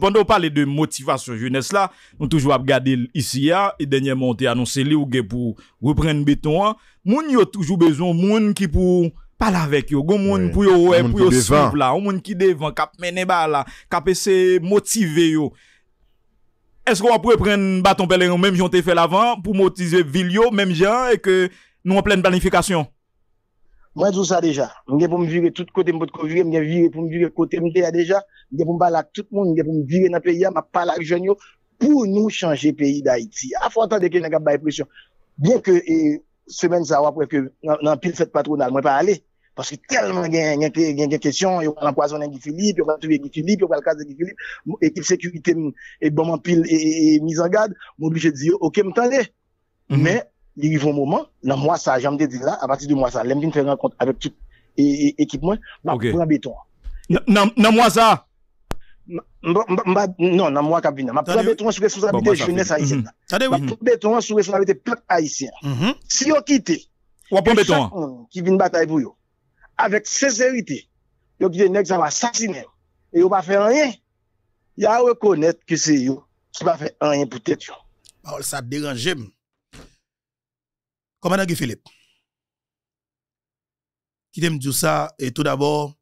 pendant qu'on parle de motivation jeunesse là, nous toujours regarder ici, là, et dernièrement, on a annoncé pour reprendre le béton. Moun a toujours besoin de moun qui pour parler avec yo, gon moun Ouais. pour yo, ouais, pour qui yo devant. suivre là, un moun qui devant, kap mene ba là, kap essayer motiver yo. Est-ce qu'on pourrait prendre bâton pèlerin, même j'en t'ai fait l'avant, pour motiver ville yo, même gens, et que nous en pleine planification? Mwen djou sa deja. Mwen gen pou m vire tout kote m pot ko vire, mwen gen vire pou m vire kote m de ya deja. Mwen gen pou m balak tout moun, mwen gen pou m vire nan peyi ya, m palak jen yo pou nou chanje peyi da Haiti. A fwa tan deke nan kap bay presyon. Bien ke e, semen sa wapwe ke nan pil fèt patronal, mwen pa ale. Paske telman gen gen kesyon, yo pal anpoazon en Gifilip, yo pal touye Gifilip, yo pal kaze Gifilip, ekip sekurite m e bonman pil e mizan gad, m oblije di yo, ok m tan le. Men, li rivon mouman, nan mwa sa, jan mde di la, a pati de mwa sa, lem din fè renkont avèk tout ekip mwen, mwa pran beton. Nan mwa sa? Mba, non, nan mwa kabina. Mwa pran beton sou responsabilite jounes haisyen. Mwa pran beton sou responsabilite plak haisyen. Si yo kite, wapon beton? Ki vin batay pou yo, avèk sezerite, yo kite nek sa va sasine, yo pa fè anyen, ya rekonèt ke se yo, ki pa fè anyen pou tèt yo. Paol sa deranjem. Commandant Guy Philippe? Qui t'aime dire ça, et tout d'abord,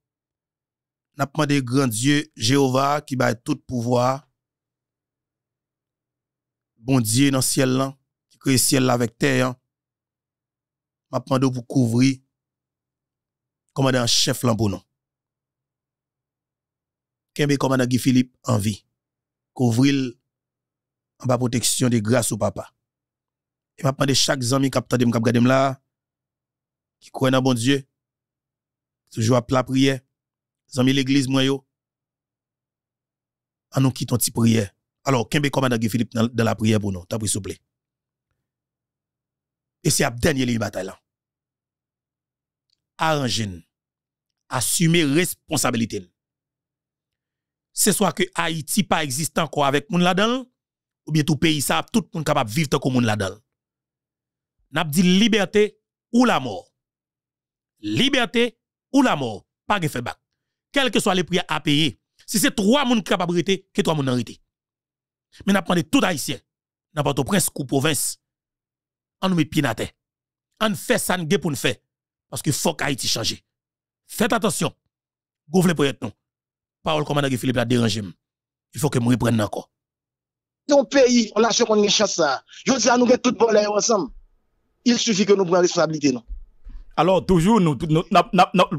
n'a demandé grand Dieu, Jéhovah, qui bat tout pouvoir. Bon Dieu dans le ciel là, qui crée le ciel là avec terre. M'a demandé pour couvrir commandant chef là pour nous. Kembe commandant Guy Philippe en vie. Couvrir en bas protection de grâce au papa. Et m'a demandé chaque zami qui a gade là qui croit dans bon Dieu toujours à la prière zami l'église moi yo. À nous quittons ti prière alors kembe commandant Philippe dans, la prière pour nous? T'as pris s'il plaît. Et c'est à dernier ligne bataille là. Arranger assumer responsabilité. C'est soit que Haïti pas existe encore avec moun là-dedans ou bien tout pays ça tout monde capable vivre comme moun là-dedans. N'a dit liberté ou la mort. Liberté ou la mort. Pas de fait bac. Quel que soit les prix à payer. Si c'est trois moun capables de que trois arrêté. Mais n'a demandé tout haïtien. N'importe au prince ou province. On nous met pied dans terre. Ça pour nous faire. Parce que faut qu'Haïti change. Faites attention. Gouvernement pour être non. Parole commandant Philippe a dérangé. Il faut que nous reprenne encore. Ton pays, on choisi qu'on ait chance ça. Je dis à nous que tout volé ensemble il suffit que nous prenions responsabilité, non? Alors, toujours, nous, nous,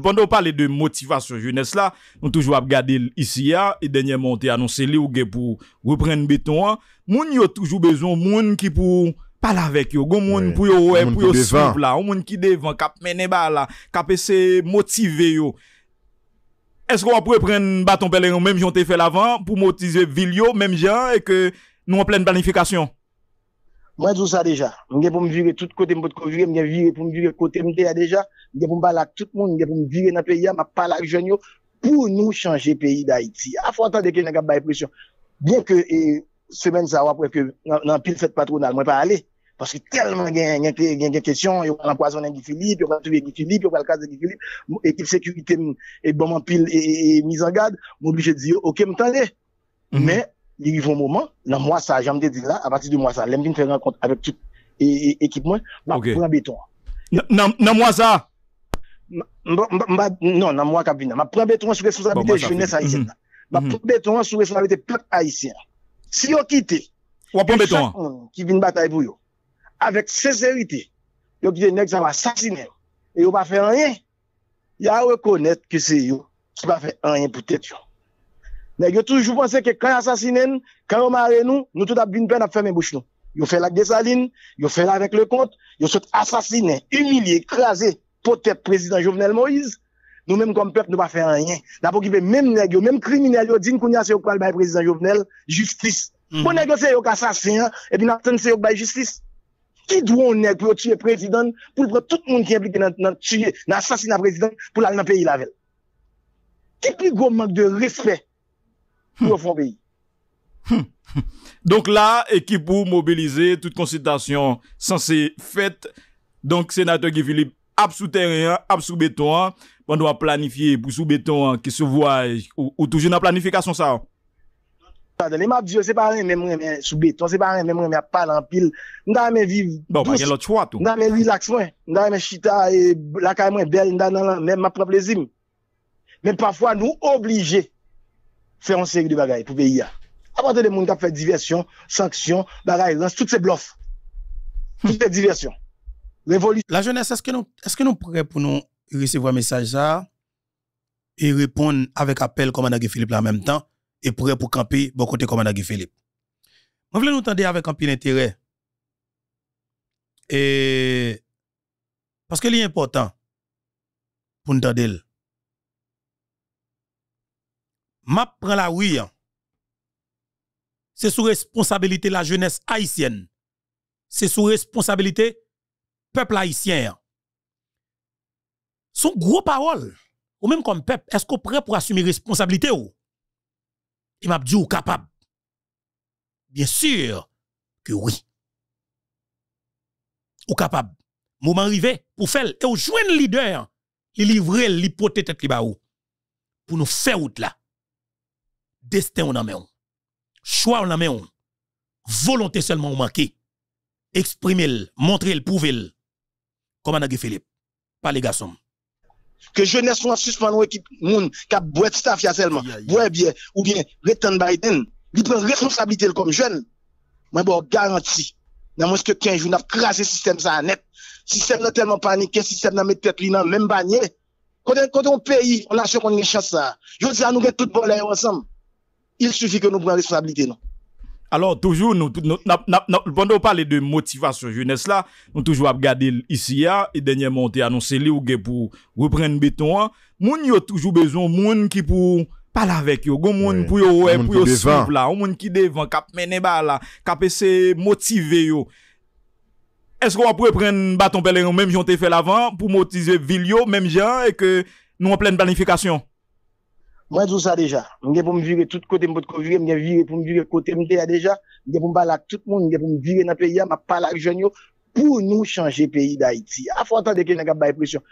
pendant on parle de motivation jeunesse là, nous toujours regarder ici, et dernièrement, on annoncé li ou pour reprendre béton, moun yo toujours besoin, moun qui pour parler avec yo, gon moun pour yo, pour yo suivre là, moun qui devant, kap mene ba là, kap essayer motiver yo. Est-ce qu'on pourrait prendre bâton pèlerin, même j'en fait l'avant, pour motiver ville yo, même gens, et que nous en pleine planification? Mwen djou sa deja, mwen gen pou m vire tout kote m pot ko vire, mwen gen vire pou m vire kote m de ya deja, mwen gen pou m balak tout moun, mwen gen pou m vire nan peyi ya, m palak jen yo pou nou chanje peyi da Haiti. A fwa tan deke nan kap bay presyon. Bien ke semen sa wapwe ke nan pil fèt patronal, mwen pa ale, paske telman gen gen kesyon, yo pal anpoazon en Gifilip, yo pal touye Gifilip, yo pal kaze Gifilip, ekip sekurite m e bonman pil e mizan gad, m oblije di yo, ok m tan le, men, li rivon mouman, nan mwa sa, jan mde di la, a pati de mwa sa, lem din fè renkont avèk tout ekip mwen, mwa pran beton. Nan mwa sa? Mba, non, nan mwa kabina. Mwa pran beton sou responsabilite jounes haisyen. Mwa pran beton sou responsabilite plak haisyen. Si yo kite, wapon beton? Ki vin batay pou yo, avèk sezerite, yo kite nek sa va sasine, e yo pa fè anyen, ya rekonèt ke se yo, ki pa fè anyen pou tèt yo. Nèg yo toujours pensé que quand assassinen, quand on marre nous, nous tout a bin peine à fermer bouche nous. Yo fait la desaline, yo fait avec le compte, yo sont assassiné, humilié, écrasé, peut-être président Jovenel Moïse. Nous même comme peuple nous pas faire rien. D'abord qui même nèg yo, même criminel yo dit qu'on y a c'est le président Jovenel justice. Bon nèg c'est yo assassin et puis n'attend c'est yo bail justice. Qui doit on nèg pour tuer président pour prendre tout le monde qui est impliqué dans dans tuer, dans assassinat président pour aller dans pays la ville. Qui plus gros manque de respect pour pays. Donc là, équipe pour mobiliser toute consultation censée faite. Donc, sénateur Guy Philippe, ab souterrain, ab sous béton, on doit planifier pour sous béton qui se voit ou, toujours dans la planification ça. Les maps c'est pas rien même sous béton, c'est pas rien même mais pas en pile. N'da même vivre. Bon, pas l'autre choix tout. N'da même relax. N'da même chita et la caille belle, n'da même ma propre plaisir. Mais parfois nous obligés faire une série de bagailles pour pays. À partir de monde qui fait diversion, sanctions, bagailles, toutes ces bluffs. Toutes ces diversions. Révolution. La jeunesse, est-ce que nous, est-ce que nous prêts pour nous recevra un message ça et répond avec appel commandant Guy Philippe en même temps et prêt pour camper bon côté commandant Guy Philippe. Moi voulais nous entendre avec un peu d'intérêt. Et parce que est important pour nous entendre. M'a prend la oui. hein. C'est sous responsabilité la jeunesse haïtienne. C'est sous responsabilité peuple haïtien. Son gros parole, ou même comme peuple, est-ce qu'on prêt pour assumer responsabilité ou? Il m'a dit ou capable. Bien sûr que oui. Ou capable. Moment arrivé pour faire et ou joindre leader, li livrer l'hypothèse tête li ou. Pour nous faire route là. Destin on en on. Choix on en on. Volonté seulement on manqué. Exprimer, le, montrer, le, prouver. le. Comme Anagé Philippe. Pas les garçons. que jeunesse soit suspendre équipe moun qui a boire staff ya seulement bien ou bien retenir Biden il prend responsabilité comme jeune moi bon garanti dans moins que 15 jours n'a crasé système ça net système là tellement paniqué système n'a met tête dans même bannier quand on- on pays on nation qu'on a chance ça je dis à nous mettre tout bon là ensemble il suffit que nous prenions responsabilité non Alors, toujours, nous, nous, n'a- n'a- n'a- pendant qu'on parle de motivation jeunesse là, nous toujours regarder ici, et dernièrement, on annoncé li ou pour reprendre béton, hein. moun yo toujours besoin, moun qui pour parler avec yo, gon moun pour yo, pour qui yo devant. suivre là, moun qui devant, kap mene ba là, essayer motiver yo. Est-ce qu'on va pouvoir prendre bâton pèlerin, même j'en t'ai fait l'avant, pour motiver ville yo, même gens, et que nous en pleine planification? Mwen djou sa deja. Mwen gen pou m vire tout kote m pot kon vire, mwen gen vire pou m vire kote m te ya deja, mwen gen pou m balak tout moun, mwen gen pou m vire nan peyi ya, mwen palak jen yo pou nou chanje peyi da Haiti. A fwa tan deke nan kap baye presyon.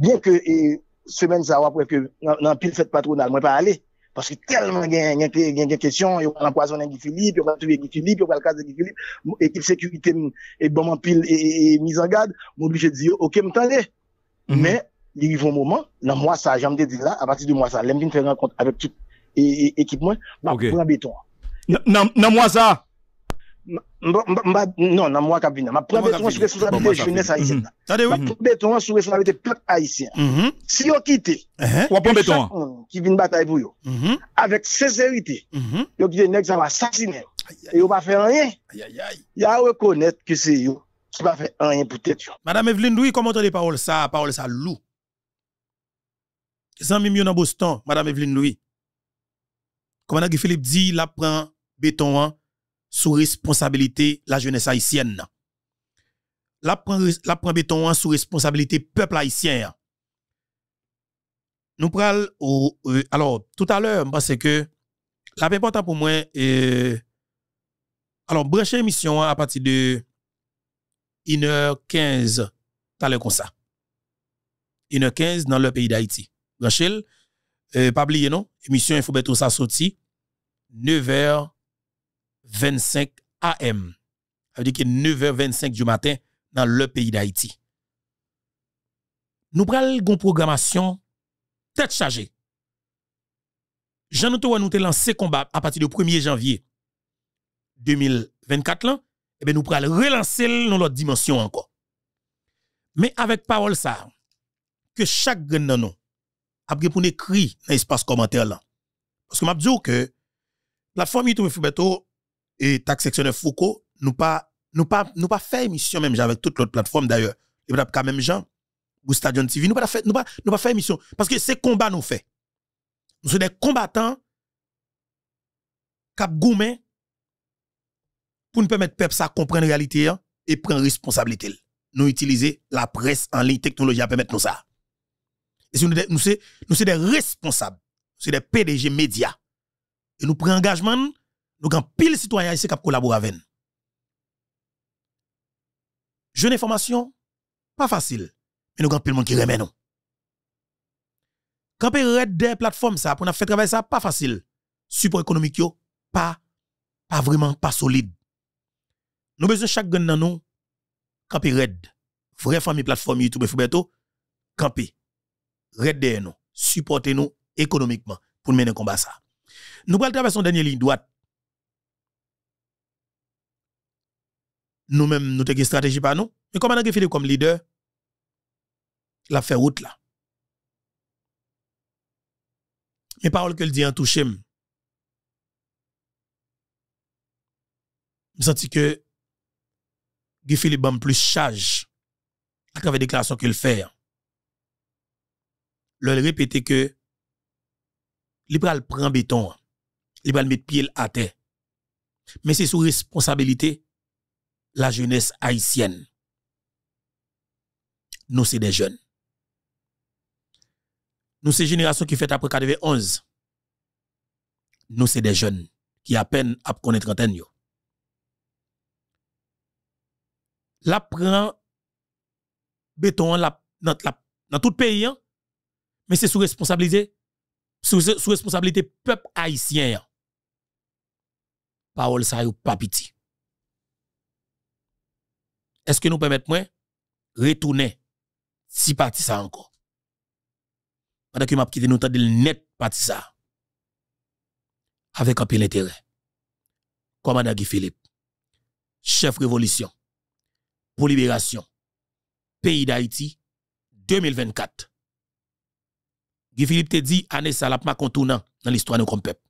Bien ke eh, semen sa wap wè ke nan, nan pil fèt patronal, mwen pa ale. Paske telman gen gen kesyon, yo wè l'empoison nan Gifilip, yo wè l'entouye Gifilip, yo wè l'kaze Gifilip, ekip sekurite m, e bonman pil, e mizan gad, m oblije di yo, ok m tan le. Men, de il arrive un moment, dans moi ça, j'aime dire là, à partir de moi ça, l'aime bien faire rencontre avec tout et, et, équipe moi, m'a Ok. prend béton. Nan, nan moi ça? M'a- m'a- Non, dans moi cabine, m'a responsabilité Bon, moi, ça jeunesse haïtienne. Mhm. Attendez, oui. M'a prend béton sur responsabilité peuple haïtien. Mhm. Si on quitte, Uh-huh. Ou apon béton? chaque monde qui vient bataille pour eux, Mhm. avec sincérité, yo qui nèg ça va assassiner. Aïe, Et aïe, yo pas faire rien. aïe, aïe, aïe. Il a reconnaître que c'est yo qui va faire rien pour tête yo. Madame Evelyne Louis, comment entendez parole ça, parole ça loup? Zami mieux dans Boston, Madame Evelyne Louis. Commandant Philippe dit, la prend béton sous responsabilité la jeunesse haïtienne. La prend, la béton sous responsabilité peuple haïtien. Nous prenons au, euh, alors, tout à l'heure, je pense que la important pour moi, euh, alors, brancher émission à partir de 1h15, t'as l'air comme ça. 1h15 dans le pays d'Haïti. Branchel, euh, pas oublier non, émission faut mettre ça sorti 9h25 AM. Ça veut dire que 9h25 du matin dans le pays d'Haïti. Nous prenons une programmation tête chargée. Jean te- nous te lancé combat à partir du 1er janvier 2024 là, eh bien nous prenons relancer dans l'autre dimension encore. Mais avec parole ça, que chaque nous, après pour écrire dans l'espace commentaire là. Parce que m'a dit que plateforme YouTube Fubeto et tax sectionnaire Foucault, nous pas nous pas nous pas fait émission même avec toute l'autre plateforme d'ailleurs. Et pas quand même Jean ou Stadion TV, nous pas fait nous pas nous pas fait émission parce que c'est combat nous fait. Nous sommes des combattants cap gourmet pour nous permettre peuple ça comprendre la réalité hein, et prendre responsabilité. Nous utiliser la presse en ligne, technologie à permettre nous ça. Et nous, c'est nous des responsables, c'est des PDG médias. Et nous prenons engagement, nous avons pile citoyens ici qui collaborent avec nous. Jeune information, pas facile, mais nous avons pile monde qui remet nous. Quand on red des plateformes ça pour faire travailler ça pas facile. Support économique pas pas vraiment pas solide. Nous besoin chaque gagne dans nous camper red. Vraie famille plateforme YouTube et Fubeto camper derrière nous, supporter nous économiquement pour mener combat ça. Nous allons traverser une dernière ligne droite. Nous-mêmes, nous avons une stratégie par nous. Mais comment nous Philippe comme leader, la fait route là? Mais parole que le dit en touché. Je senti que Guy Philippe a plus charge à travers des déclarations qu'il fait. Le répéter que il prend prend béton, il va mettre pied à terre. Mais c'est sous responsabilité la jeunesse haïtienne. Nous c'est des jeunes. Nous c'est génération qui fait après 91. Nous c'est des jeunes qui à peine à connaître trentaine. La prend béton dans, la, dans tout pays hein. Mais c'est sous responsabilité sous, sous responsabilité peuple haïtien. Parole ça yo pas piti. Est-ce que nous permettons moi retourner si parti ça encore? Pendant que m'a quitté nous de net parti ça. Avec un peu d'intérêt. Commandant Guy Philippe, chef révolution, pour libération, pays d'Haïti, 2024. Guy Philippe te dit, année ça l'a pas contournant dans l'histoire de comme peuple.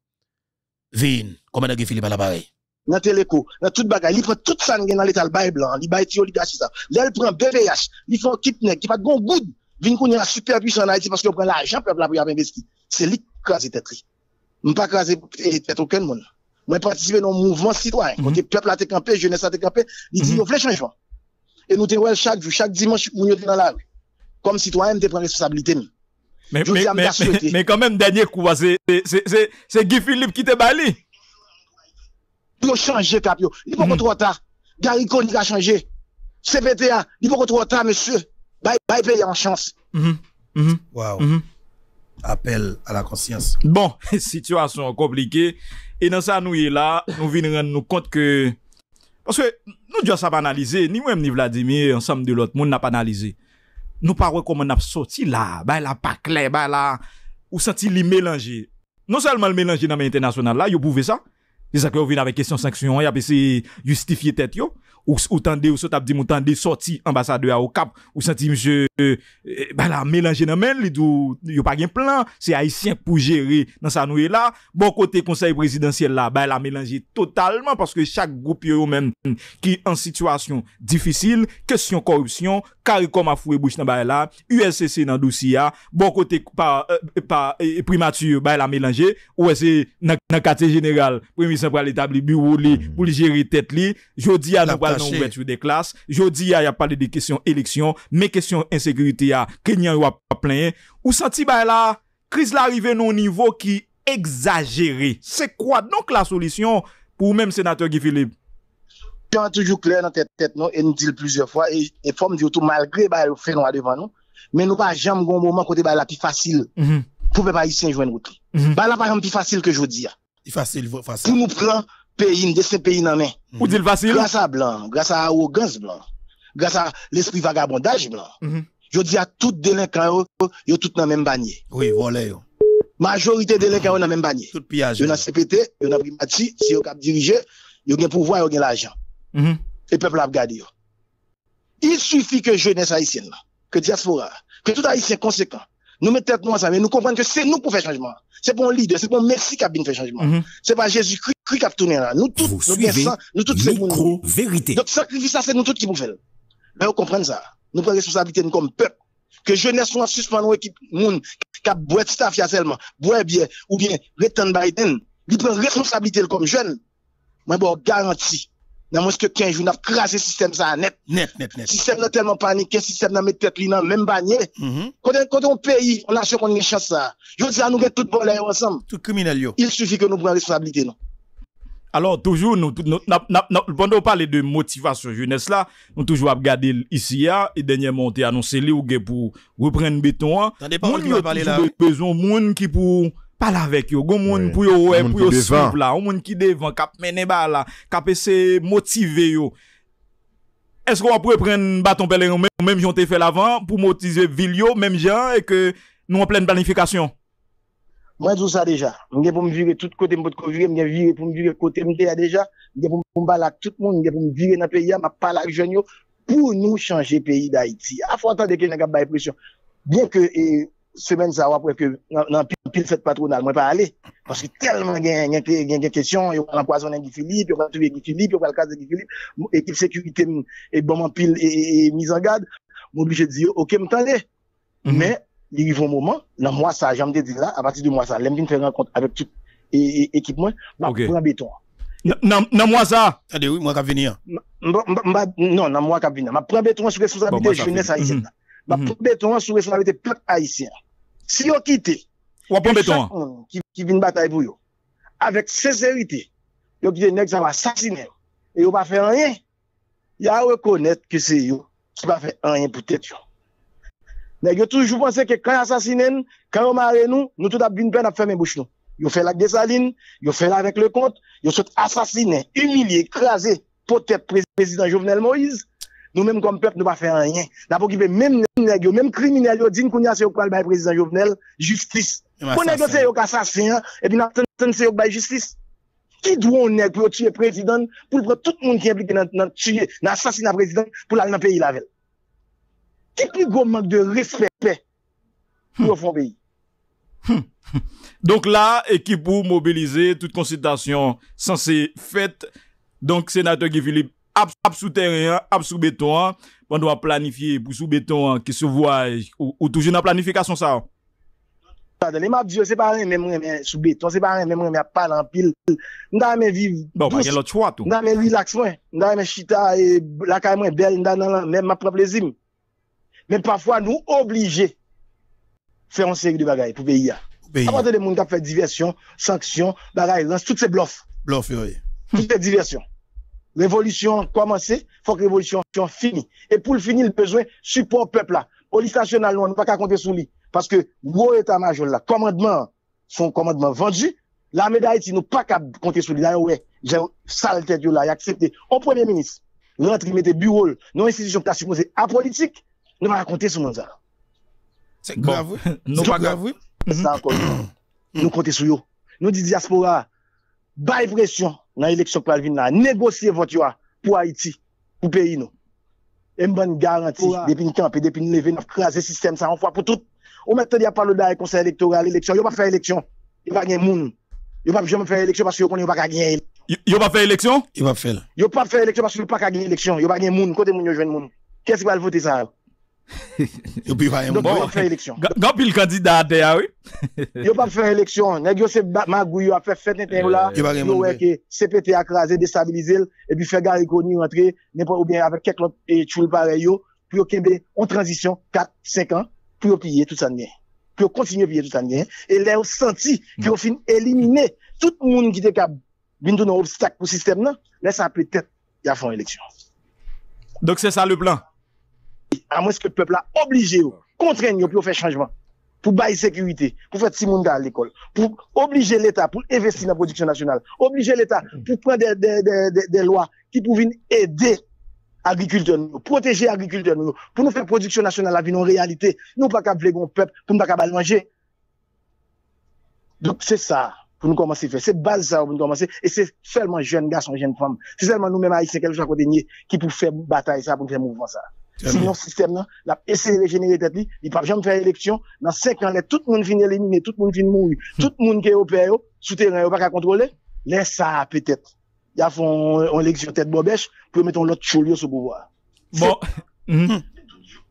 Vin, commandant Guy Philippe à l'appareil. Dans Téléco, dans toute bagaille, il prend tout ça dans l'état le bail blanc, il bail oligarchie ça. Là, il prend BVH, il fait un kidnapping, qui pas de bon goût. Vin qu'on est super puissant en Haïti parce qu'il prend l'argent, peuple là pour y investir. C'est lui qui crase tête. Je pas craser tête aucun monde. Moi, participer dans un mouvement citoyen. Quand le peuple a été campé, jeunesse a été campé, il dit, il veut changement. Et nous te chaque jour, chaque dimanche, nous sommes dans la rue. Comme citoyen, nous prenons responsabilité. Mais, mais, mais, mais, mais, quand même, dernier coup, c'est Guy Philippe qui te bali. Pour changer, cap, yo. Il faut qu'on trop tard. Gary Conny a changé. CPTA, il faut trop tard, monsieur. Bye, bye, paye en chance. Wow. Appel à la conscience. Bon, situation compliquée. Et dans ça, nous est là, nous venons rendre nous compte que, parce que nous devons pas analyser, ni moi-même ni Vladimir, ensemble de l'autre monde n'a pas analysé. Nous pas comment on a sorti là, bah là pas clair, bah là, ou senti li mélanger. Non seulement le mélanger dans l'international là, vous pouvez ça. C'est ça que vous venez avec question sanction, y a justifier tête yo. ou tande ou sot ap di moun tande sorti ambasade a ou kap, ou senti msye, euh, euh, ba la melange nan men, li dou yo pa gen plan, se haisyen pou jere nan sa nou e la, bon kote konsey presidansyel la, ba la melange totalman, paske chak goup yo yo men ki an situasyon difisil, kesyon korupsyon, karikom a fure bouch nan ba la, USCC nan dousi ya, bon kote pa, euh, pa e, primatur, ba la melange, ou ese nan, nan kate general, premi sempral etabli bureau li, mm-hmm. pou li jere tet li, jodi a nan ba nous dans ouverture des classes. Jodi y a parlé des questions élections, mais questions insécurité a Kenyan y a pas plein. Ou senti ba là, crise l'arrivée non niveau qui exagéré. C'est quoi donc la solution pour même sénateur Guy Philippe? est toujours clair dans tête tête non et nous dit plusieurs fois et et forme dire tout malgré ba fait noir devant nous mais nous pas jamais un moment côté ba la plus facile Mhm. pour peuple haïtien joindre route Mhm. ba la pas plus facile que je dis Il facile, facile. pour nous prendre pays de ces pays dans main Ou dit le facile? grâce à blanc grâce à arrogance blanc grâce à l'esprit vagabondage blanc Mhm. je dis à tout délinquant yo yo tout dans même panier Oui, volé. yo. majorité délinquant yo dans même panier Tout pillage. yo dans CPT yo dans primati si yo cap diriger yo gen pouvoir yo gen l'argent Mhm. et peuple a regardé. yo. Il suffit que jeunesse haïtienne, là, que diaspora, que tout haïtien conséquent, nous mettons tête nous ensemble nous comprenons que c'est nous pour faire changement. C'est pour un leader, c'est pour un Messie qui a bien fait changement. Mhm. C'est pas Jésus-Christ qui a tourné là. Nous tous, nous bien sang, nous tous c'est pour nous. Micro-vérité. Donc, sacrifice ça, c'est nous tous qui vous faisons. Mais vous comprenez ça. Nous prenons responsabilité nous comme peuple. Que jeunesse soit suspendue équipe, moun, qui a boit de staff, ya seulement, boit bien, ou bien, return Biden. Il prend responsabilité comme jeune. Moi, bon, garantie. Dans moins que 15 jours, nous avons crasé le système ça net. Net, net, net. Système n'a tellement paniqué, système n'a mis tête li dans même bannière. Mhm. Quand on, quand on pays, on a sûr qu'on a une chance ça. Je dis à nous, nous tous volés ensemble. Tout yo. Il suffit que nous prenions responsabilité, non. Alors, toujours, nous, nous, pendant qu'on parle de motivation jeunesse là, nous toujours à regarder ici, là, et dernièrement, on t'a annoncé li ou pour reprendre béton, hein. Moun qui yo va parler là? besoin moun qui pour pala vek yo, goun moun oui. pou yo wè, pou yo souv la, goun moun ki devan, kap mene ba la, kap ese motive yo. Esko wap pou e pren baton pele yo, mèm jonte fè lavan, pou motive vil yo, mèm jan, e ke nou an plen planifikasyon? Mwen djou sa deja, mwen gen pou m vire tout kote m pot kon vire, mwen gen vire pou m vire kote m te ya deja, mwen gen pou m balak tout moun, mwen gen pou m vire nan peyi ya, mwen palak jen yo, pou nou chanje peyi da iti. A fwa tan deke nan kap baye presyon. Bien ke... Eh, semen sa wapre ke nan pil, pil fèt patronal, mwen pa ale. Paske telman gen gen gen gen kesyon, yo pral empoisonne Guy Philippe, yo pral tuye Guy Philippe, yo pral kaze Guy Philippe, ekip sekurite m, e bonman pil e, e, e mis an gade, mwen oblige di yo, ok m tande. Men, li rivon mouman, nan mwa sa, jam de di la, a pati de mwa sa, lem vin fè renkont avèk tout e, e, ekip mwen, ma Ok. pran beton. Nan nan mwa sa, Tade oui, mwen ka veni an. Mba, mba, mba, non, nan mwa kabina. Ma pran beton sou Bon, responsabilité moi, ça jeunesse haïtienne. Ma Mhm. pran beton sou responsabilité peuple haïtien. Si que beton. chaque monde qui, qui vient bataille pour yo, avec sincérité, yo qui nèg ça va assassiner, et yo pas faire rien, y a reconnaître que c'est yo qui va faire rien pour tête yo. Nèg yo toujours que quand assassiner, quand on marre nous, nous tout a bien peine à fermer bouche nous. Yo fait la Desaline, yo fait la avec le compte, yo sont assassiné, humilié, écrasé, peut-être président Jovenel Moïse. Nous-mêmes, comme peuple, nous pas faire rien. D'abord, qui même nèg même criminel, yo, dit qu'on y a, c'est pral bay président Jovenel, justice. Pour négocier yo assassin, et puis n'a attendre c'est yo bay justice. Qui doit on nèg pour tuer président, pour prendre tout le monde qui est impliqué dans, dans tuer, dans assassinat président, pour aller dans le pays la. Qui plus gros manque de respect pour le pays? Donc là, équipe pour mobiliser toute consultation censée faite. Donc, sénateur Guy Philippe, ap, ap sou teryen, ap sou beton an, pandwa planifiye pou sou beton an, ki sou voyaj, ou, ou toujou nan planifikasyon sa an? Li map diyo, se pa ren men mwen men sou beton, se pa ren men mwen men pal an pil, mda men viv bon, dous, mda men relax mwen, mda men chita, e, lakay mwen bel, mda nan lan, men map prop lezim. Men pafwa nou oblige fè an seri de bagay pou peyi ya. Apante de moun kap fè diversyon, sanksyon, bagay, lans, tout se blof. Blof, yoye. Tout se diversyon. Révolution commencé, faut que révolution finisse. Et pour le finir, le besoin support peuple là. Police nationale, nous, on ne peut pas compter sur lui. Parce que, gros état-major là, commandement, son commandement vendu, l'armée d'Haïti, nous pas qu'à compter sur lui. D'ailleurs, ouais, j'ai sale tête là, il a accepté. On premier ministre, rentre, il mettait bureau, nos institutions qui sont supposées apolitiques, nous pas compter sur nous ça. C'est Bon. grave. Non, C'est pas grave. Ça encore. nous compter sur eux. Nous dit diaspora, bail pression dans l'élection pour là, négocier vote pour Haïti, pour pays nous. Et bonne garantie, depuis une camp, depuis une levée, nous craser le système ça une fois pour tout. On maintenant, il n'y a pas le d'ailleurs conseil électoral, élection, il pas faire élection. Il va gagner moun. Il va jamais faire élection parce qu'il ne pas gagner. Yo pas fait élection? Il va faire. Il pas faire élection parce qu'il pas gagner élection. Il va gagner moun. Côté moun, il moun. Qu'est-ce qui va le voter ça? Puis, il va y Donc, il avoir va faire élection. Ga- Gan pile candidat à terre, oui. Yo pas faire élection. Nèg yo se ba- magouille, yo a interne là. Il va rien Yo ouais que CPT a crasé, déstabilisé, et puis faire gare Koni n'importe ou bien avec quelques autres et choul pareil yo, puis yo kembe en transition 4, 5 ans, puis yo piller tout. Puis yo piller tout. Et là, yo senti yo fin éliminer tout le monde qui était cap vinn dans obstacle pour le système là, là ça peut-être y a fait une élection. Donc c'est ça le plan. À moins que le peuple a obligé, contraigne pour faire changement, pour bailler sécurité, pour faire Simon à l'école, pour obliger l'État pour investir dans la production nationale, obliger l'État pour prendre des, lois qui peuvent aider agriculteurs, protéger agriculteurs, nous, pour nous faire production nationale la vie en réalité, nous pas qu'à peuple pour nous pas qu'à manger. Donc c'est ça pour nous commencer à faire. C'est base ça pour nous commencer. Et c'est seulement jeunes garçons, jeunes femmes. C'est seulement nous-mêmes haïtiens, quelque chose qui pour faire bataille ça, pour faire mouvement ça. Sinon, le système, là, la essayé de régénérer tête, li, il ne peut jamais faire élection. Dans 5 ans, tout le monde finit éliminé, tout le monde finit mourir, tout le monde qui est au pays, souterrain, il pas qu'à contrôler. Laisse ça, peut-être. Il y a une élection tête bobèche pour mettre l'autre choulio sur le pouvoir. Bon.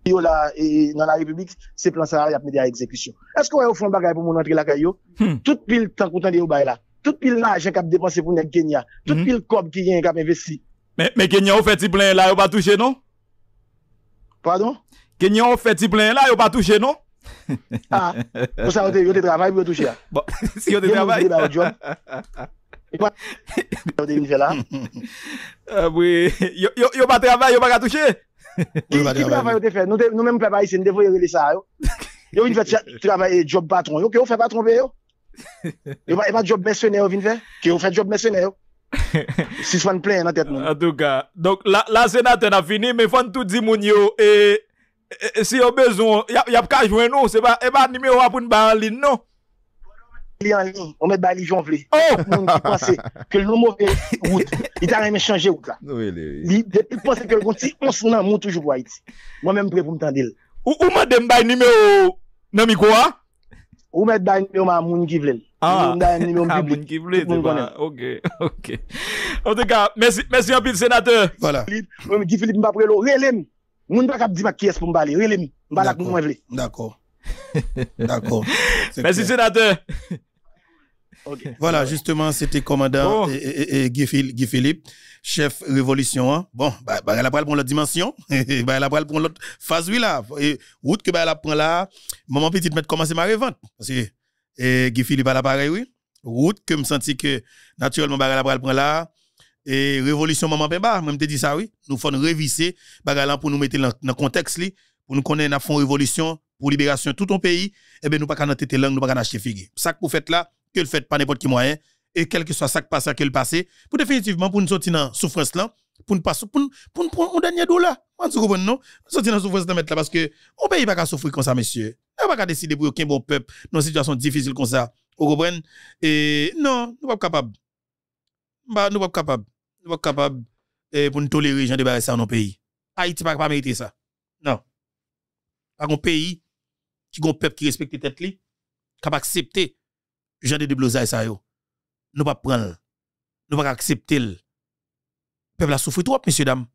Yo là, et dans la République, c'est plan ça, il y a mis à exécution. Est-ce qu'on va faire un bagage pour mon entrer la caillou? Tout pile temps content de bail là. Tout pile l'argent qu'a dépensé pour nèg Kenya. Tout pile cob qui vient qu'a investi. Mais, mais Kenya, on fait plein là, yo pas touché, non? Pardon? Kenya, on fait ti plein là, yo pas touché, non? Ah, pour ça, yo te travail pour toucher. Bon, si yo te Yo moun travail. vle ba ou job. E pa, yo de la. Euh, oui. Yo pas travail, yo pas qu'à toucher. Ki va ki travay. travay yo te fè? Nou te- nou menm pe ba isen, devo yo vin fè tra- travay job patron yo, ke yo fè patron pe yo? Yo pa, job mercenaire yo vin fè? Ke yo fè job mercenaire yo? Si swan plen nan tèt nou. En tout cas, donc la, la sénateur a fini, mais faut tout dire moun yo, et, et, si yo besoin, y a, y a pas joindre nous, c'est pas, et pas numéro a pour nous ba en ligne, non? Li an lin, on met ba li jonvle. Oh! Moun ki pense ke l nou mouve route, il ta reme chanje route la. Oui, oui. Li, depi pense ke l gon ti ons nan moun toujou pou Haiti. Mwen menm pre pou m'tande l. Ou, ou madame bay numéro Nan mi kwa? Ou met da yon ma moun ki vle. Ah, Moun ah, moun ki vle, moun te ba. Ok, ok. En tout cas, merci, merci un peu, sénateur. Voilà. Guy Philippe mba prelo, relem. Moun pa kap di ma ki es pou mbale, relem. Mbala k D'accord. moun mwen vle. D'accord. D'accord. Merci, clair. sénateur. Ok. Voilà, justement, c'était commandant Bon. et, et- et Guy, Phil- Guy Philippe, chef révolution. hein. Bon, bah, bah, elle a pris pour l'autre dimension. bah, elle a pris pour l'autre phase, oui, là. Et route que bah, elle a pris là, maman petite mettre commencer ma revente. Parce que et Guy Philippe a l'appareil, oui. Route que me senti que, naturellement, bah, elle a pris pour là. Et révolution maman Pemba, moi, me dit ça, oui. Nous faut réviser, là, pour nous mettre dans le contexte, li, pour nous connaître à fond révolution, pour libération tout ton pays, eh bien, nous pas qu'à notre langue, nous pas qu'à acheter figue. Ça que vous faites là, que le faites pas n'importe quel moyen, et quel que soit ça qui passe, que le passé, pour définitivement, pour nous sortir dans la souffrance là, pour nous passer, pour pour un dernier dollar. On se comprend, non? Sortir dans la souffrance là, parce que, on pays pas qu'à souffrir comme ça, monsieur. Pas décider pour aucun bon peuple, dans une situation difficile comme ça. Vous comprenez? Et, non, nous pas capables. Bah, nous pas capables. Nous pas capables, eh, pour nous tolérer les gens débarrasser ça dans nos pays. Haïti pas pas mériter ça. Non. Pas un pays qui un peuple qui respecte tête li, qui accepter gens de déblousage ça yo. Nous pas prendre. Nous pas accepter. Le peuple a souffert trop, messieurs dames.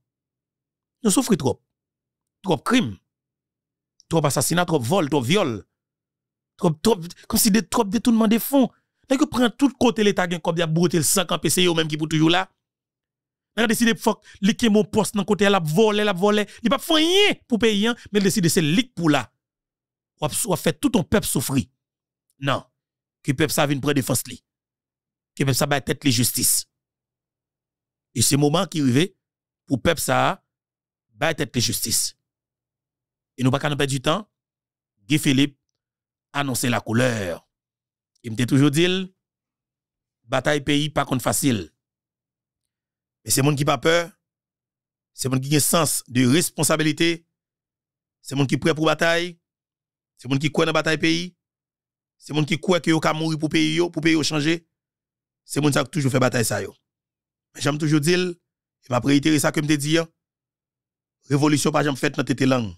Nous souffrons trop. Trop crime. Trop assassinat, trop vol, trop viol. Trop, trop, comme si des trop détournement des fonds. N'est que prend tout côté l'État gen comme y a brouté le 50 PC yo même qui pour toujours là. N'a décidé faut liquer mon poste dans côté la voler, la voler. Il pas rien pour payer, hein, mais il décide c'est lik pour là. Ou a- fait tout ton peuple souffrir. Non. Que peuple ça vienne prendre défense li. Que peuple ça bat tête les justice. Et c'est moment qui arrive pour peuple ça bat tête les justice. Et nous pas perdre du temps. Guy Philippe annoncer la couleur. Il me toujours dit bataille pays pas contre facile. Mais c'est monde qui pas peur. C'est monde qui a un sens de responsabilité. C'est monde qui prêt pour bataille. C'est monde qui croit dans bataille pays. C'est monde qui croit que yo ka mourir pour pays yo, pour pays yo changer. C'est monde qui toujours fait bataille ça yo. Mais j'aime toujours dire et m'a réitéré ça que me te dit hein. Révolution pas jamais faite dans tête langue.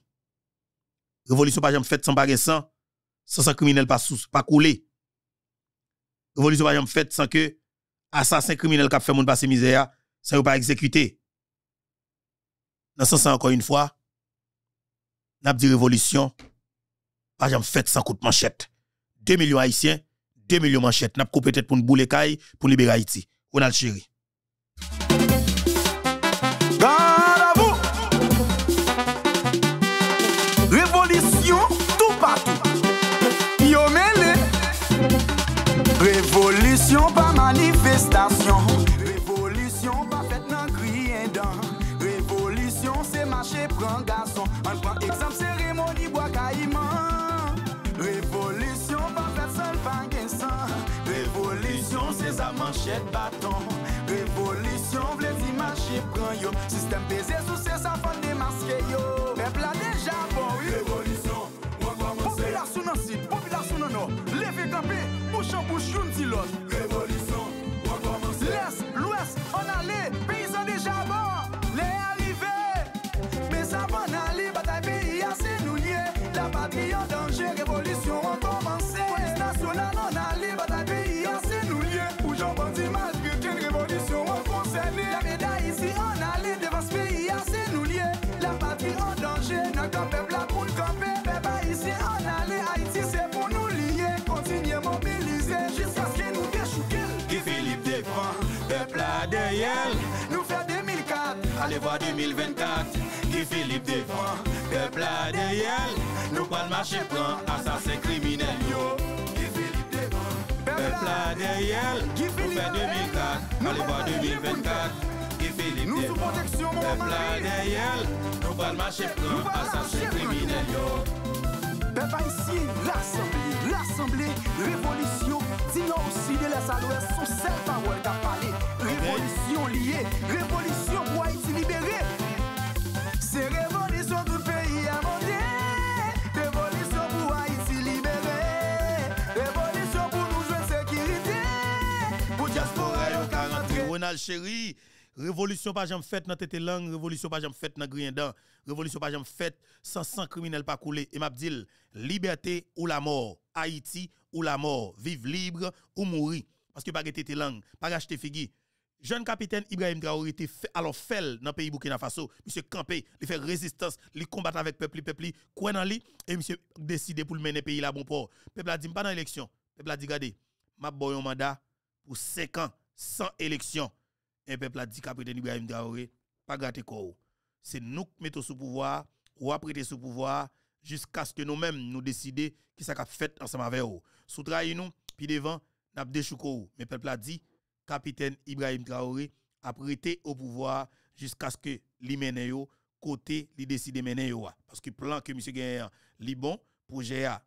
Révolution pas jamais faite sans baguette sans sans criminel pas sous pas couler. Révolution pas jamais faite sans que assassin criminel qui a fait moun passer misère ça pas exécuté. Dans ce sens encore une fois, n'a dit révolution pas jamais faite sans coup de manchette. 2 millions haïtiens, 2 millions manchettes. N'a peut-être pour nous bouler caille pour libérer Haïti. Ronald Chéri. Revolisyon pa manifestasyon Revolisyon pa fet nan kriyen dan Revolisyon se mache pran gason An pran ekzamp seremoni wakayman Revolisyon pa fet sol pangen san Revolisyon se zaman chet baton Revolisyon vle di mache pran yo. Sistem peze sou se sa fon demaske yo. Pepla de Japon Revolisyon wak wamanse Populasyon nan sit, populasyon nan no Leve kape, bouchan bouch yon ti lot chè revolisyon an komanse Polis nasyonal an ale batay peyi an se nou liye Ou jan bandi malgre ken revolisyon an konsene La meda isi an ale devans peyi an se nou liye La patri an danje nan kampep la pou n'kampe Beba isi an ale Haiti se pou nou liye Kontinye mobilize jiska ske nou dechoukel Ki Filip depan, pepla deyel Nou fè 2004, ale vwa 2024 Guy Philippe devan, pepla deyel Nou pal mache pran, asasen ah, kriminel yo. Guy Philippe devan, pepla deyel Nou fe 2004, nou le va 2024 Guy Philippe devan, pepla deyel Nou pal ah, mache pran, asasen kriminel yo. Pep a isi, l'assemblée, l'assemblée, révolution. Dino si de les aloues, sou sel pa wèl da pale Révolution liye, révolution Ronald Chéri, Révolution pas jamais faite dans tête langue, révolution pas jamais faite dans griendan, révolution pas jamais faite sans sang pas couler. Et m'a dit liberté ou la mort, Haïti ou la mort, vive libre ou mourir. Parce que pas tête langue, pas acheter figi. Jeune capitaine Ibrahim Traoré était alors fait dans le pays Burkina Faso, monsieur campé, il fait résistance, il combat avec peuple, peuple, quoi dans lui et monsieur décidé pour le mener pays là bon port. Peuple a dit pas dans l'élection. Peuple a dit regardez, m'a boy mandat pour 5 ans sans élection. Un peuple a dit capitaine Ibrahim Traoré, pas gâter corps. C'est nous qui mettons sous pouvoir, ou prêter sous pouvoir, jusqu'à ce que nous-mêmes nous décidions qui ça fait ensemble avec vous. Sous nous, puis devant, n'a déchouko. Mais peuple a dit, capitaine Ibrahim Traoré a au pouvoir jusqu'à ce que li mène yo côté li décide mener yo. Parce que plan que monsieur gagne li bon, projet a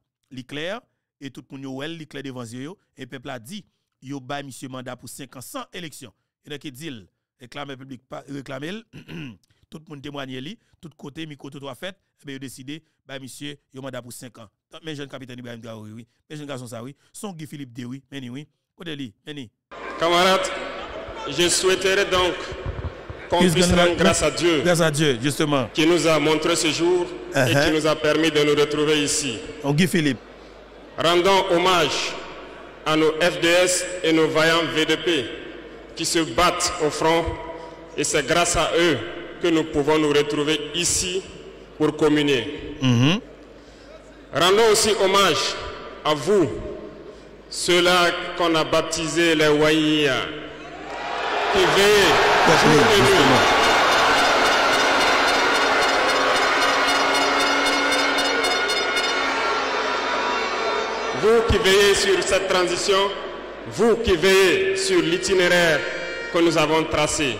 clair, et tout le monde li clair devant yo, et peuple a dit, yo ba monsieur mandat pour 5 ans sans élection. Il y a qui dit réclamer public réclamer tout le monde témoigne li tout côté micro tout fait et bien décidé bah monsieur yo mandat pour 5 ans. Mes jeunes capitaine Ibrahim Traoré oui. Mes jeunes garçons ça oui. Son Guy Philippe de oui mais oui. Côté li mais camarades je souhaiterais donc qu'on puisse rendre grâce à Dieu. Grâce à Dieu justement. Qui nous a montré ce jour et Uh-huh. qui nous a permis de nous retrouver ici. On Guy Philippe. Rendons hommage à nos FDS et nos vaillants VDP qui se battent au front. Et c'est grâce à eux que nous pouvons nous retrouver ici pour communier. Rendons aussi hommage à vous, ceux-là qu'on a baptisés les Waïa, qui veillent jour et nuit vous qui veillez sur cette transition, vous qui veillez sur l'itinéraire que nous avons tracé.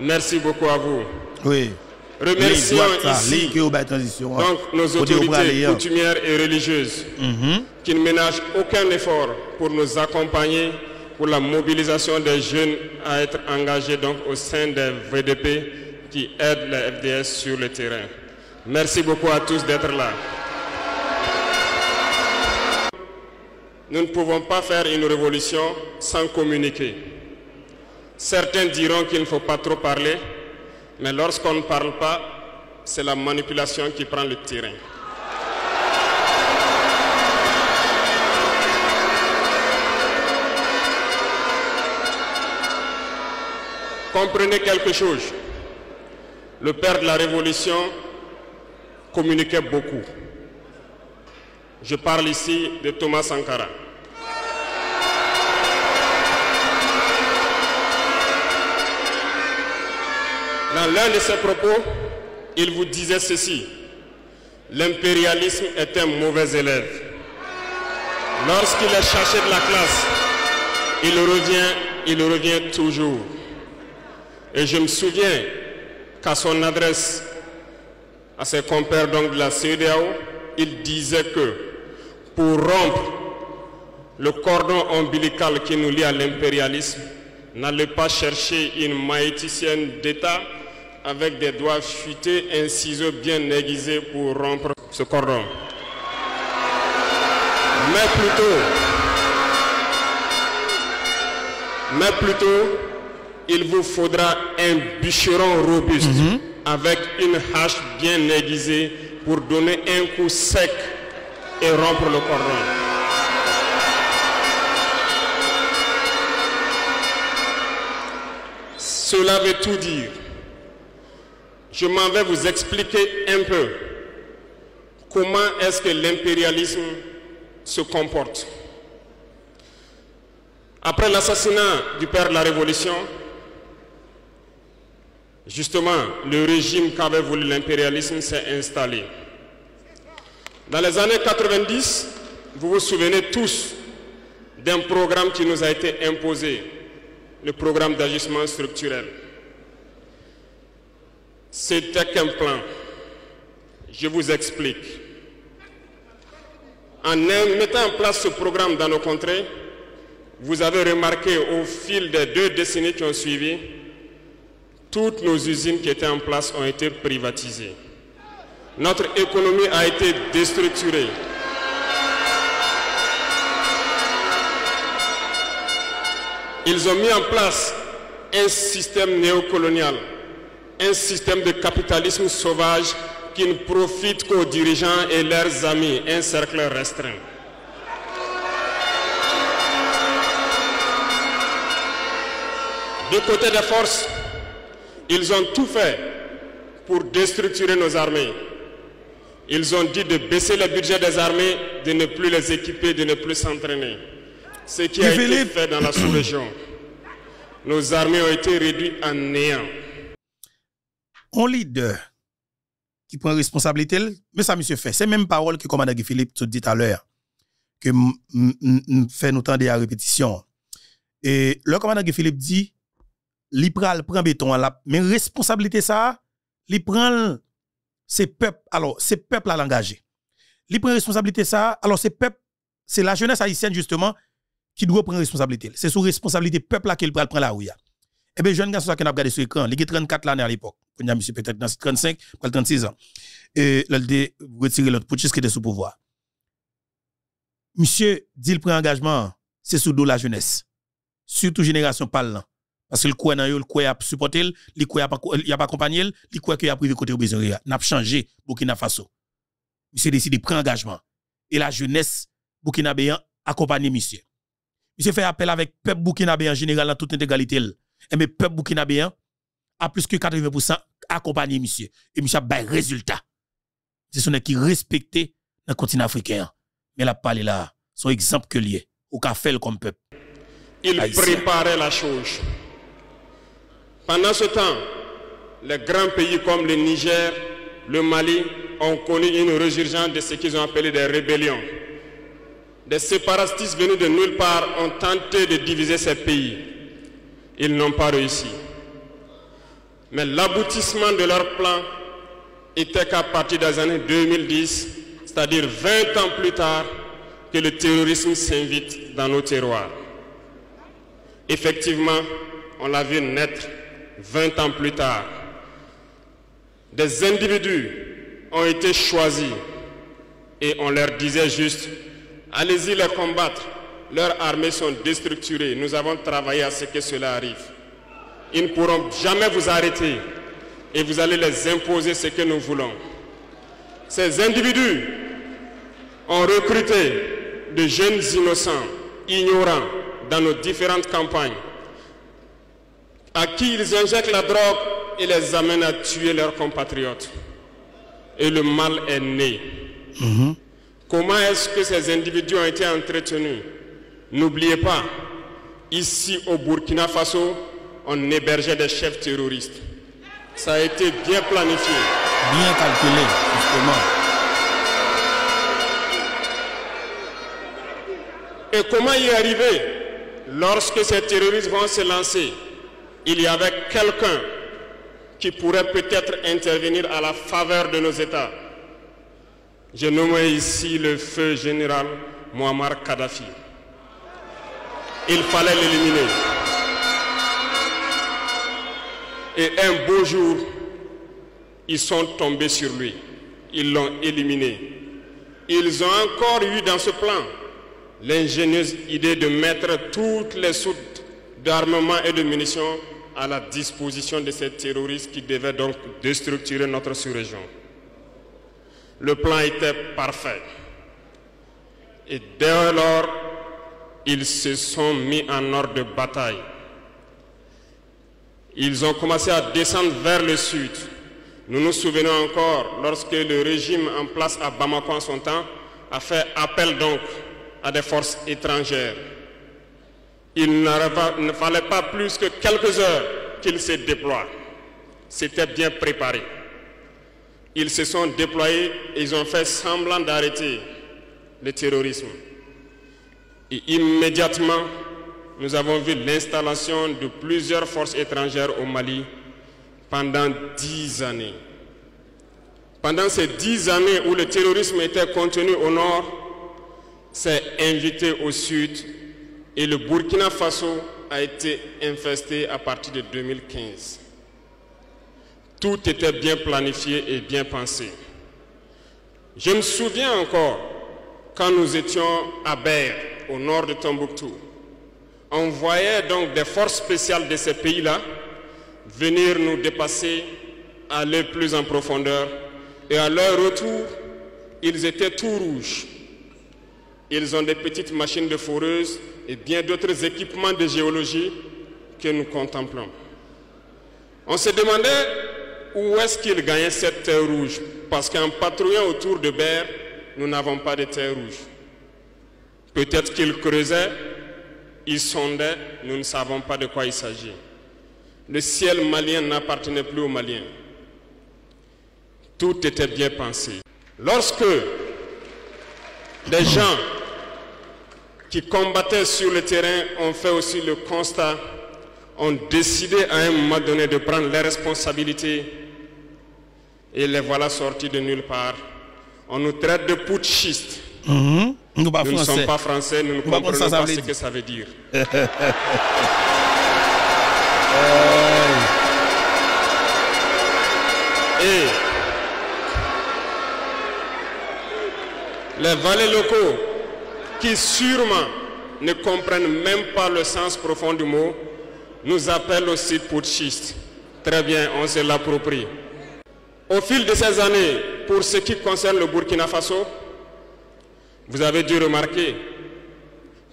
Merci beaucoup à vous. oui Remercions ici transition donc nos autorités coutumières et religieuses Mhm. qui ne ménagent aucun effort pour nous accompagner pour la mobilisation des jeunes à être engagés donc au sein des VDP qui aident les FDS sur le terrain. Merci beaucoup à tous d'être là. Nous ne pouvons pas faire une révolution sans communiquer. Certains diront qu'il ne faut pas trop parler, mais lorsqu'on ne parle pas, c'est la manipulation qui prend le terrain. Comprenez quelque chose. Le père de la Révolution communiquait beaucoup. Je parle ici de Thomas Sankara. Dans l'un de ses propos, il vous disait ceci. L'impérialisme est un mauvais élève. Lorsqu'il est cherché de la classe, il revient, il revient toujours. Et je me souviens qu'à son adresse à ses compères de la CEDEAO, il disait que pour rompre le cordon ombilical qui nous lie à l'impérialisme, n'allez pas chercher une maïticienne d'État avec des doigts futés, un ciseau bien aiguisé pour rompre ce cordon. Mais plutôt, mais plutôt, il vous faudra un bûcheron robuste avec une hache bien aiguisée pour donner un coup sec et rompre le cordon. Cela veut tout dire. Je m'en vais vous expliquer un peu comment est-ce que l'impérialisme se comporte. Après l'assassinat du père de la Révolution, justement, le régime qu'avait voulu l'impérialisme s'est installé. Dans les années 90, vous vous souvenez tous d'un programme qui nous a été imposé, le programme d'ajustement structurel. C'était qu'un plan. Je vous explique. En mettant en place ce programme dans nos contrées, vous avez remarqué au fil des deux décennies qui ont suivi, toutes nos usines qui étaient en place ont été privatisées. Notre économie a été déstructurée. Ils ont mis en place un système néocolonial, un système de capitalisme sauvage qui ne profite qu'aux dirigeants et leurs amis, un cercle restreint. Du côté des forces, ils ont tout fait pour déstructurer nos armées. Ils ont dit de baisser le budget des armées, de ne plus les équiper, de ne plus s'entraîner. Ce qui a été fait dans la sous-région. Nos armées ont été réduites en néant. Un leader qui prend responsabilité, mais ça, monsieur fait. C'est même parole que le commandant Guy Philippe te dit tout à l'heure, que fait nous tendre à répétition. Et le commandant Guy Philippe dit, li pral prend béton la mais responsabilité ça li prend c'est peuple alors c'est peuple à l'engager. Li prend responsabilité ça alors c'est peuple c'est la jeunesse haïtienne justement qui doit prendre responsabilité. C'est sous responsabilité peuple là qu'il prendre la rue et bien jeune garçon qui a regardé sur l'écran il a 34 ans à l'époque. Il a monsieur peut-être dans 35 pas 36 ans. Et il retirer l'autre pour qui était sous pouvoir. Monsieur dit le prend engagement c'est sous dos la jeunesse. Surtout génération parlant parce que le quoi dans le quoi a supporté, le quoi a pas pas accompagné, le quoi qui a privé côté besoin n'a changé Burkina Faso. Monsieur décidé de prendre engagement et la jeunesse burkinabéen accompagner monsieur. Monsieur fait appel avec peuple burkinabé en général dans toute intégralité. Et mais peuple burkinabéen a plus que 80% accompagné monsieur et monsieur a résultat. C'est son qui respecté dans le continent africain. Mais la parlé là, son exemple que lié qu'a fait comme peuple. Il préparait la chose. Pendant ce temps, les grands pays comme le Niger, le Mali ont connu une résurgence de ce qu'ils ont appelé des rébellions. Des séparatistes venus de nulle part ont tenté de diviser ces pays. Ils n'ont pas réussi. Mais l'aboutissement de leur plan était qu'à partir des années 2010, c'est-à-dire 20 ans plus tard, que le terrorisme s'invite dans nos terroirs. Effectivement, on l'a vu naître 20 ans plus tard, des individus ont été choisis et on leur disait juste, allez-y les combattre, leurs armées sont déstructurées, nous avons travaillé à ce que cela arrive. Ils ne pourront jamais vous arrêter et vous allez les imposer ce que nous voulons. Ces individus ont recruté de jeunes innocents, ignorants, dans nos différentes campagnes à qui ils injectent la drogue et les amènent à tuer leurs compatriotes. Et le mal est né. Comment est-ce que ces individus ont été entretenus? N'oubliez pas, ici au Burkina Faso, on hébergeait des chefs terroristes. Ça a été bien planifié. Bien calculé, justement. Et comment y arriver Lorsque ces terroristes vont se lancer, il y avait quelqu'un qui pourrait peut-être intervenir à la faveur de nos États. Je nomme ici le feu général Muammar Kadhafi. Il fallait l'éliminer. Et un beau jour, ils sont tombés sur lui. Ils l'ont éliminé. Ils ont encore eu dans ce plan l'ingénieuse idée de mettre toutes les soutes d'armement et de munitions à la disposition de ces terroristes qui devaient donc déstructurer notre sous-région. Le plan était parfait. Et dès lors, ils se sont mis en ordre de bataille. Ils ont commencé à descendre vers le sud. Nous nous souvenons encore lorsque le régime en place à Bamako en son temps a fait appel donc à des forces étrangères il ne fallait pas plus que quelques heures qu'ils se déploient. C'était bien préparé. Ils se sont déployés et ils ont fait semblant d'arrêter le terrorisme. Et immédiatement, nous avons vu l'installation de plusieurs forces étrangères au Mali pendant dix années. Pendant ces dix années où le terrorisme était contenu au nord, c'est invité au sud et le Burkina Faso a été infesté à partir de 2015. Tout était bien planifié et bien pensé. Je me souviens encore quand nous étions à Ber, au nord de Tombouctou. envoyait donc des forces spéciales de ces pays-là venir nous dépasser, aller plus en profondeur. Et à leur retour, ils étaient tout rouges. Ils ont des petites machines de foreuse et bien d'autres équipements de géologie que nous contemplons. On se demandait où est-ce qu'ils gagnaient cette terre rouge, parce qu'en patrouillant autour de Berre, nous n'avons pas de terre rouge. Peut-être qu'ils creusaient, ils sondaient, nous ne savons pas de quoi il s'agit. Le ciel malien n'appartenait plus aux Maliens. Tout était bien pensé. Lorsque des gens qui combattaient sur le terrain ont fait aussi le constat, ont décidé à un moment donné de prendre les responsabilités et les voilà sortis de nulle part. On nous traite de putschistes. Mhm. Nous ne sommes pas français, nous ne Nous comprenons ça, ça pas ce dire. que ça veut dire. Et les valets locaux qui sûrement ne comprennent même pas le sens profond du mot, nous appellent aussi putschistes. Très bien, on se l'approprie. Au fil de ces années, pour ce qui concerne le Burkina Faso, vous avez dû remarquer,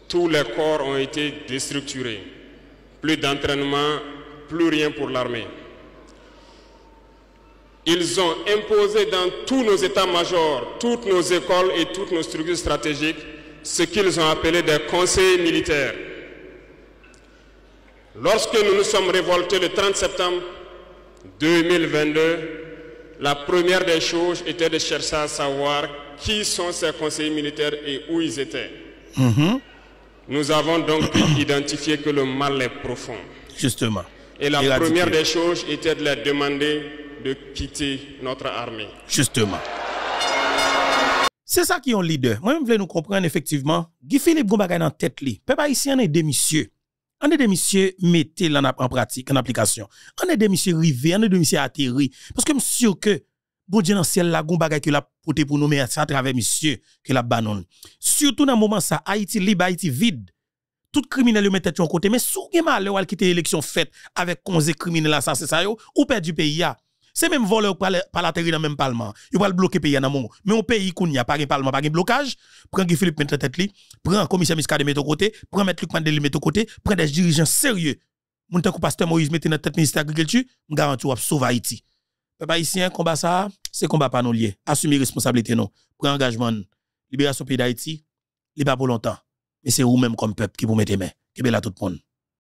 tous les corps ont été déstructurés. Plus d'entraînement, plus rien pour l'armée. Ils ont imposé dans tous nos états-majors, toutes nos écoles et toutes nos structures stratégiques ce qu'ils ont appelé des conseils militaires. Lorsque nous nous sommes révoltés le 30 septembre 2022, la première des choses était de chercher à savoir qui sont ces conseillers militaires et où ils étaient. Mhm. Nous avons donc pu identifier que le mal est profond. Justement. Et la première des choses était de leur demander de quitter notre armée. Justement. C'est ça qui est un leader. Moi, je voulais nous comprendre effectivement. Guy Philippe Gombagay dans tête li. Peuple haïtien, on est des messieurs. On est des messieurs mettez en, en pratique, en application. On est des messieurs rivés, on est des messieurs atterris. Parce que je suis sûr que, bon Dieu dans ciel, la Gombagay que la porté pour nous, mais c'est à travers messieurs que la banon. Surtout dans le moment ça, Haïti libre, Haïti vide. Tout criminel mette tête yon côté, mais sou gen malheur al quitter l'élection faite avec 11 criminels assassins ça yo, ou perd du pays. C'est même voleur par la terre dans même parlement. Yo va le bloquer pays dans mon. Mais on pays koun y a pas gen parlement, pas gen blocage. Prends Guy Philippe mettre tête li, prends commissaire Muscadet mettre au côté, prends mettre Luc Mandel mettre côté, prends des dirigeants sérieux. Moun tan kou pasteur Moïse mette dans tête ministère agriculture, garanti ou sauver Haïti. Peuple haïtien combat ça, c'est combat pas non lié. Assumer responsabilité non. Prends engagement. Libération pays d'Haïti, li pas pour longtemps. Mais c'est vous même comme peuple qui vous mettez main. Kebe la tout le monde.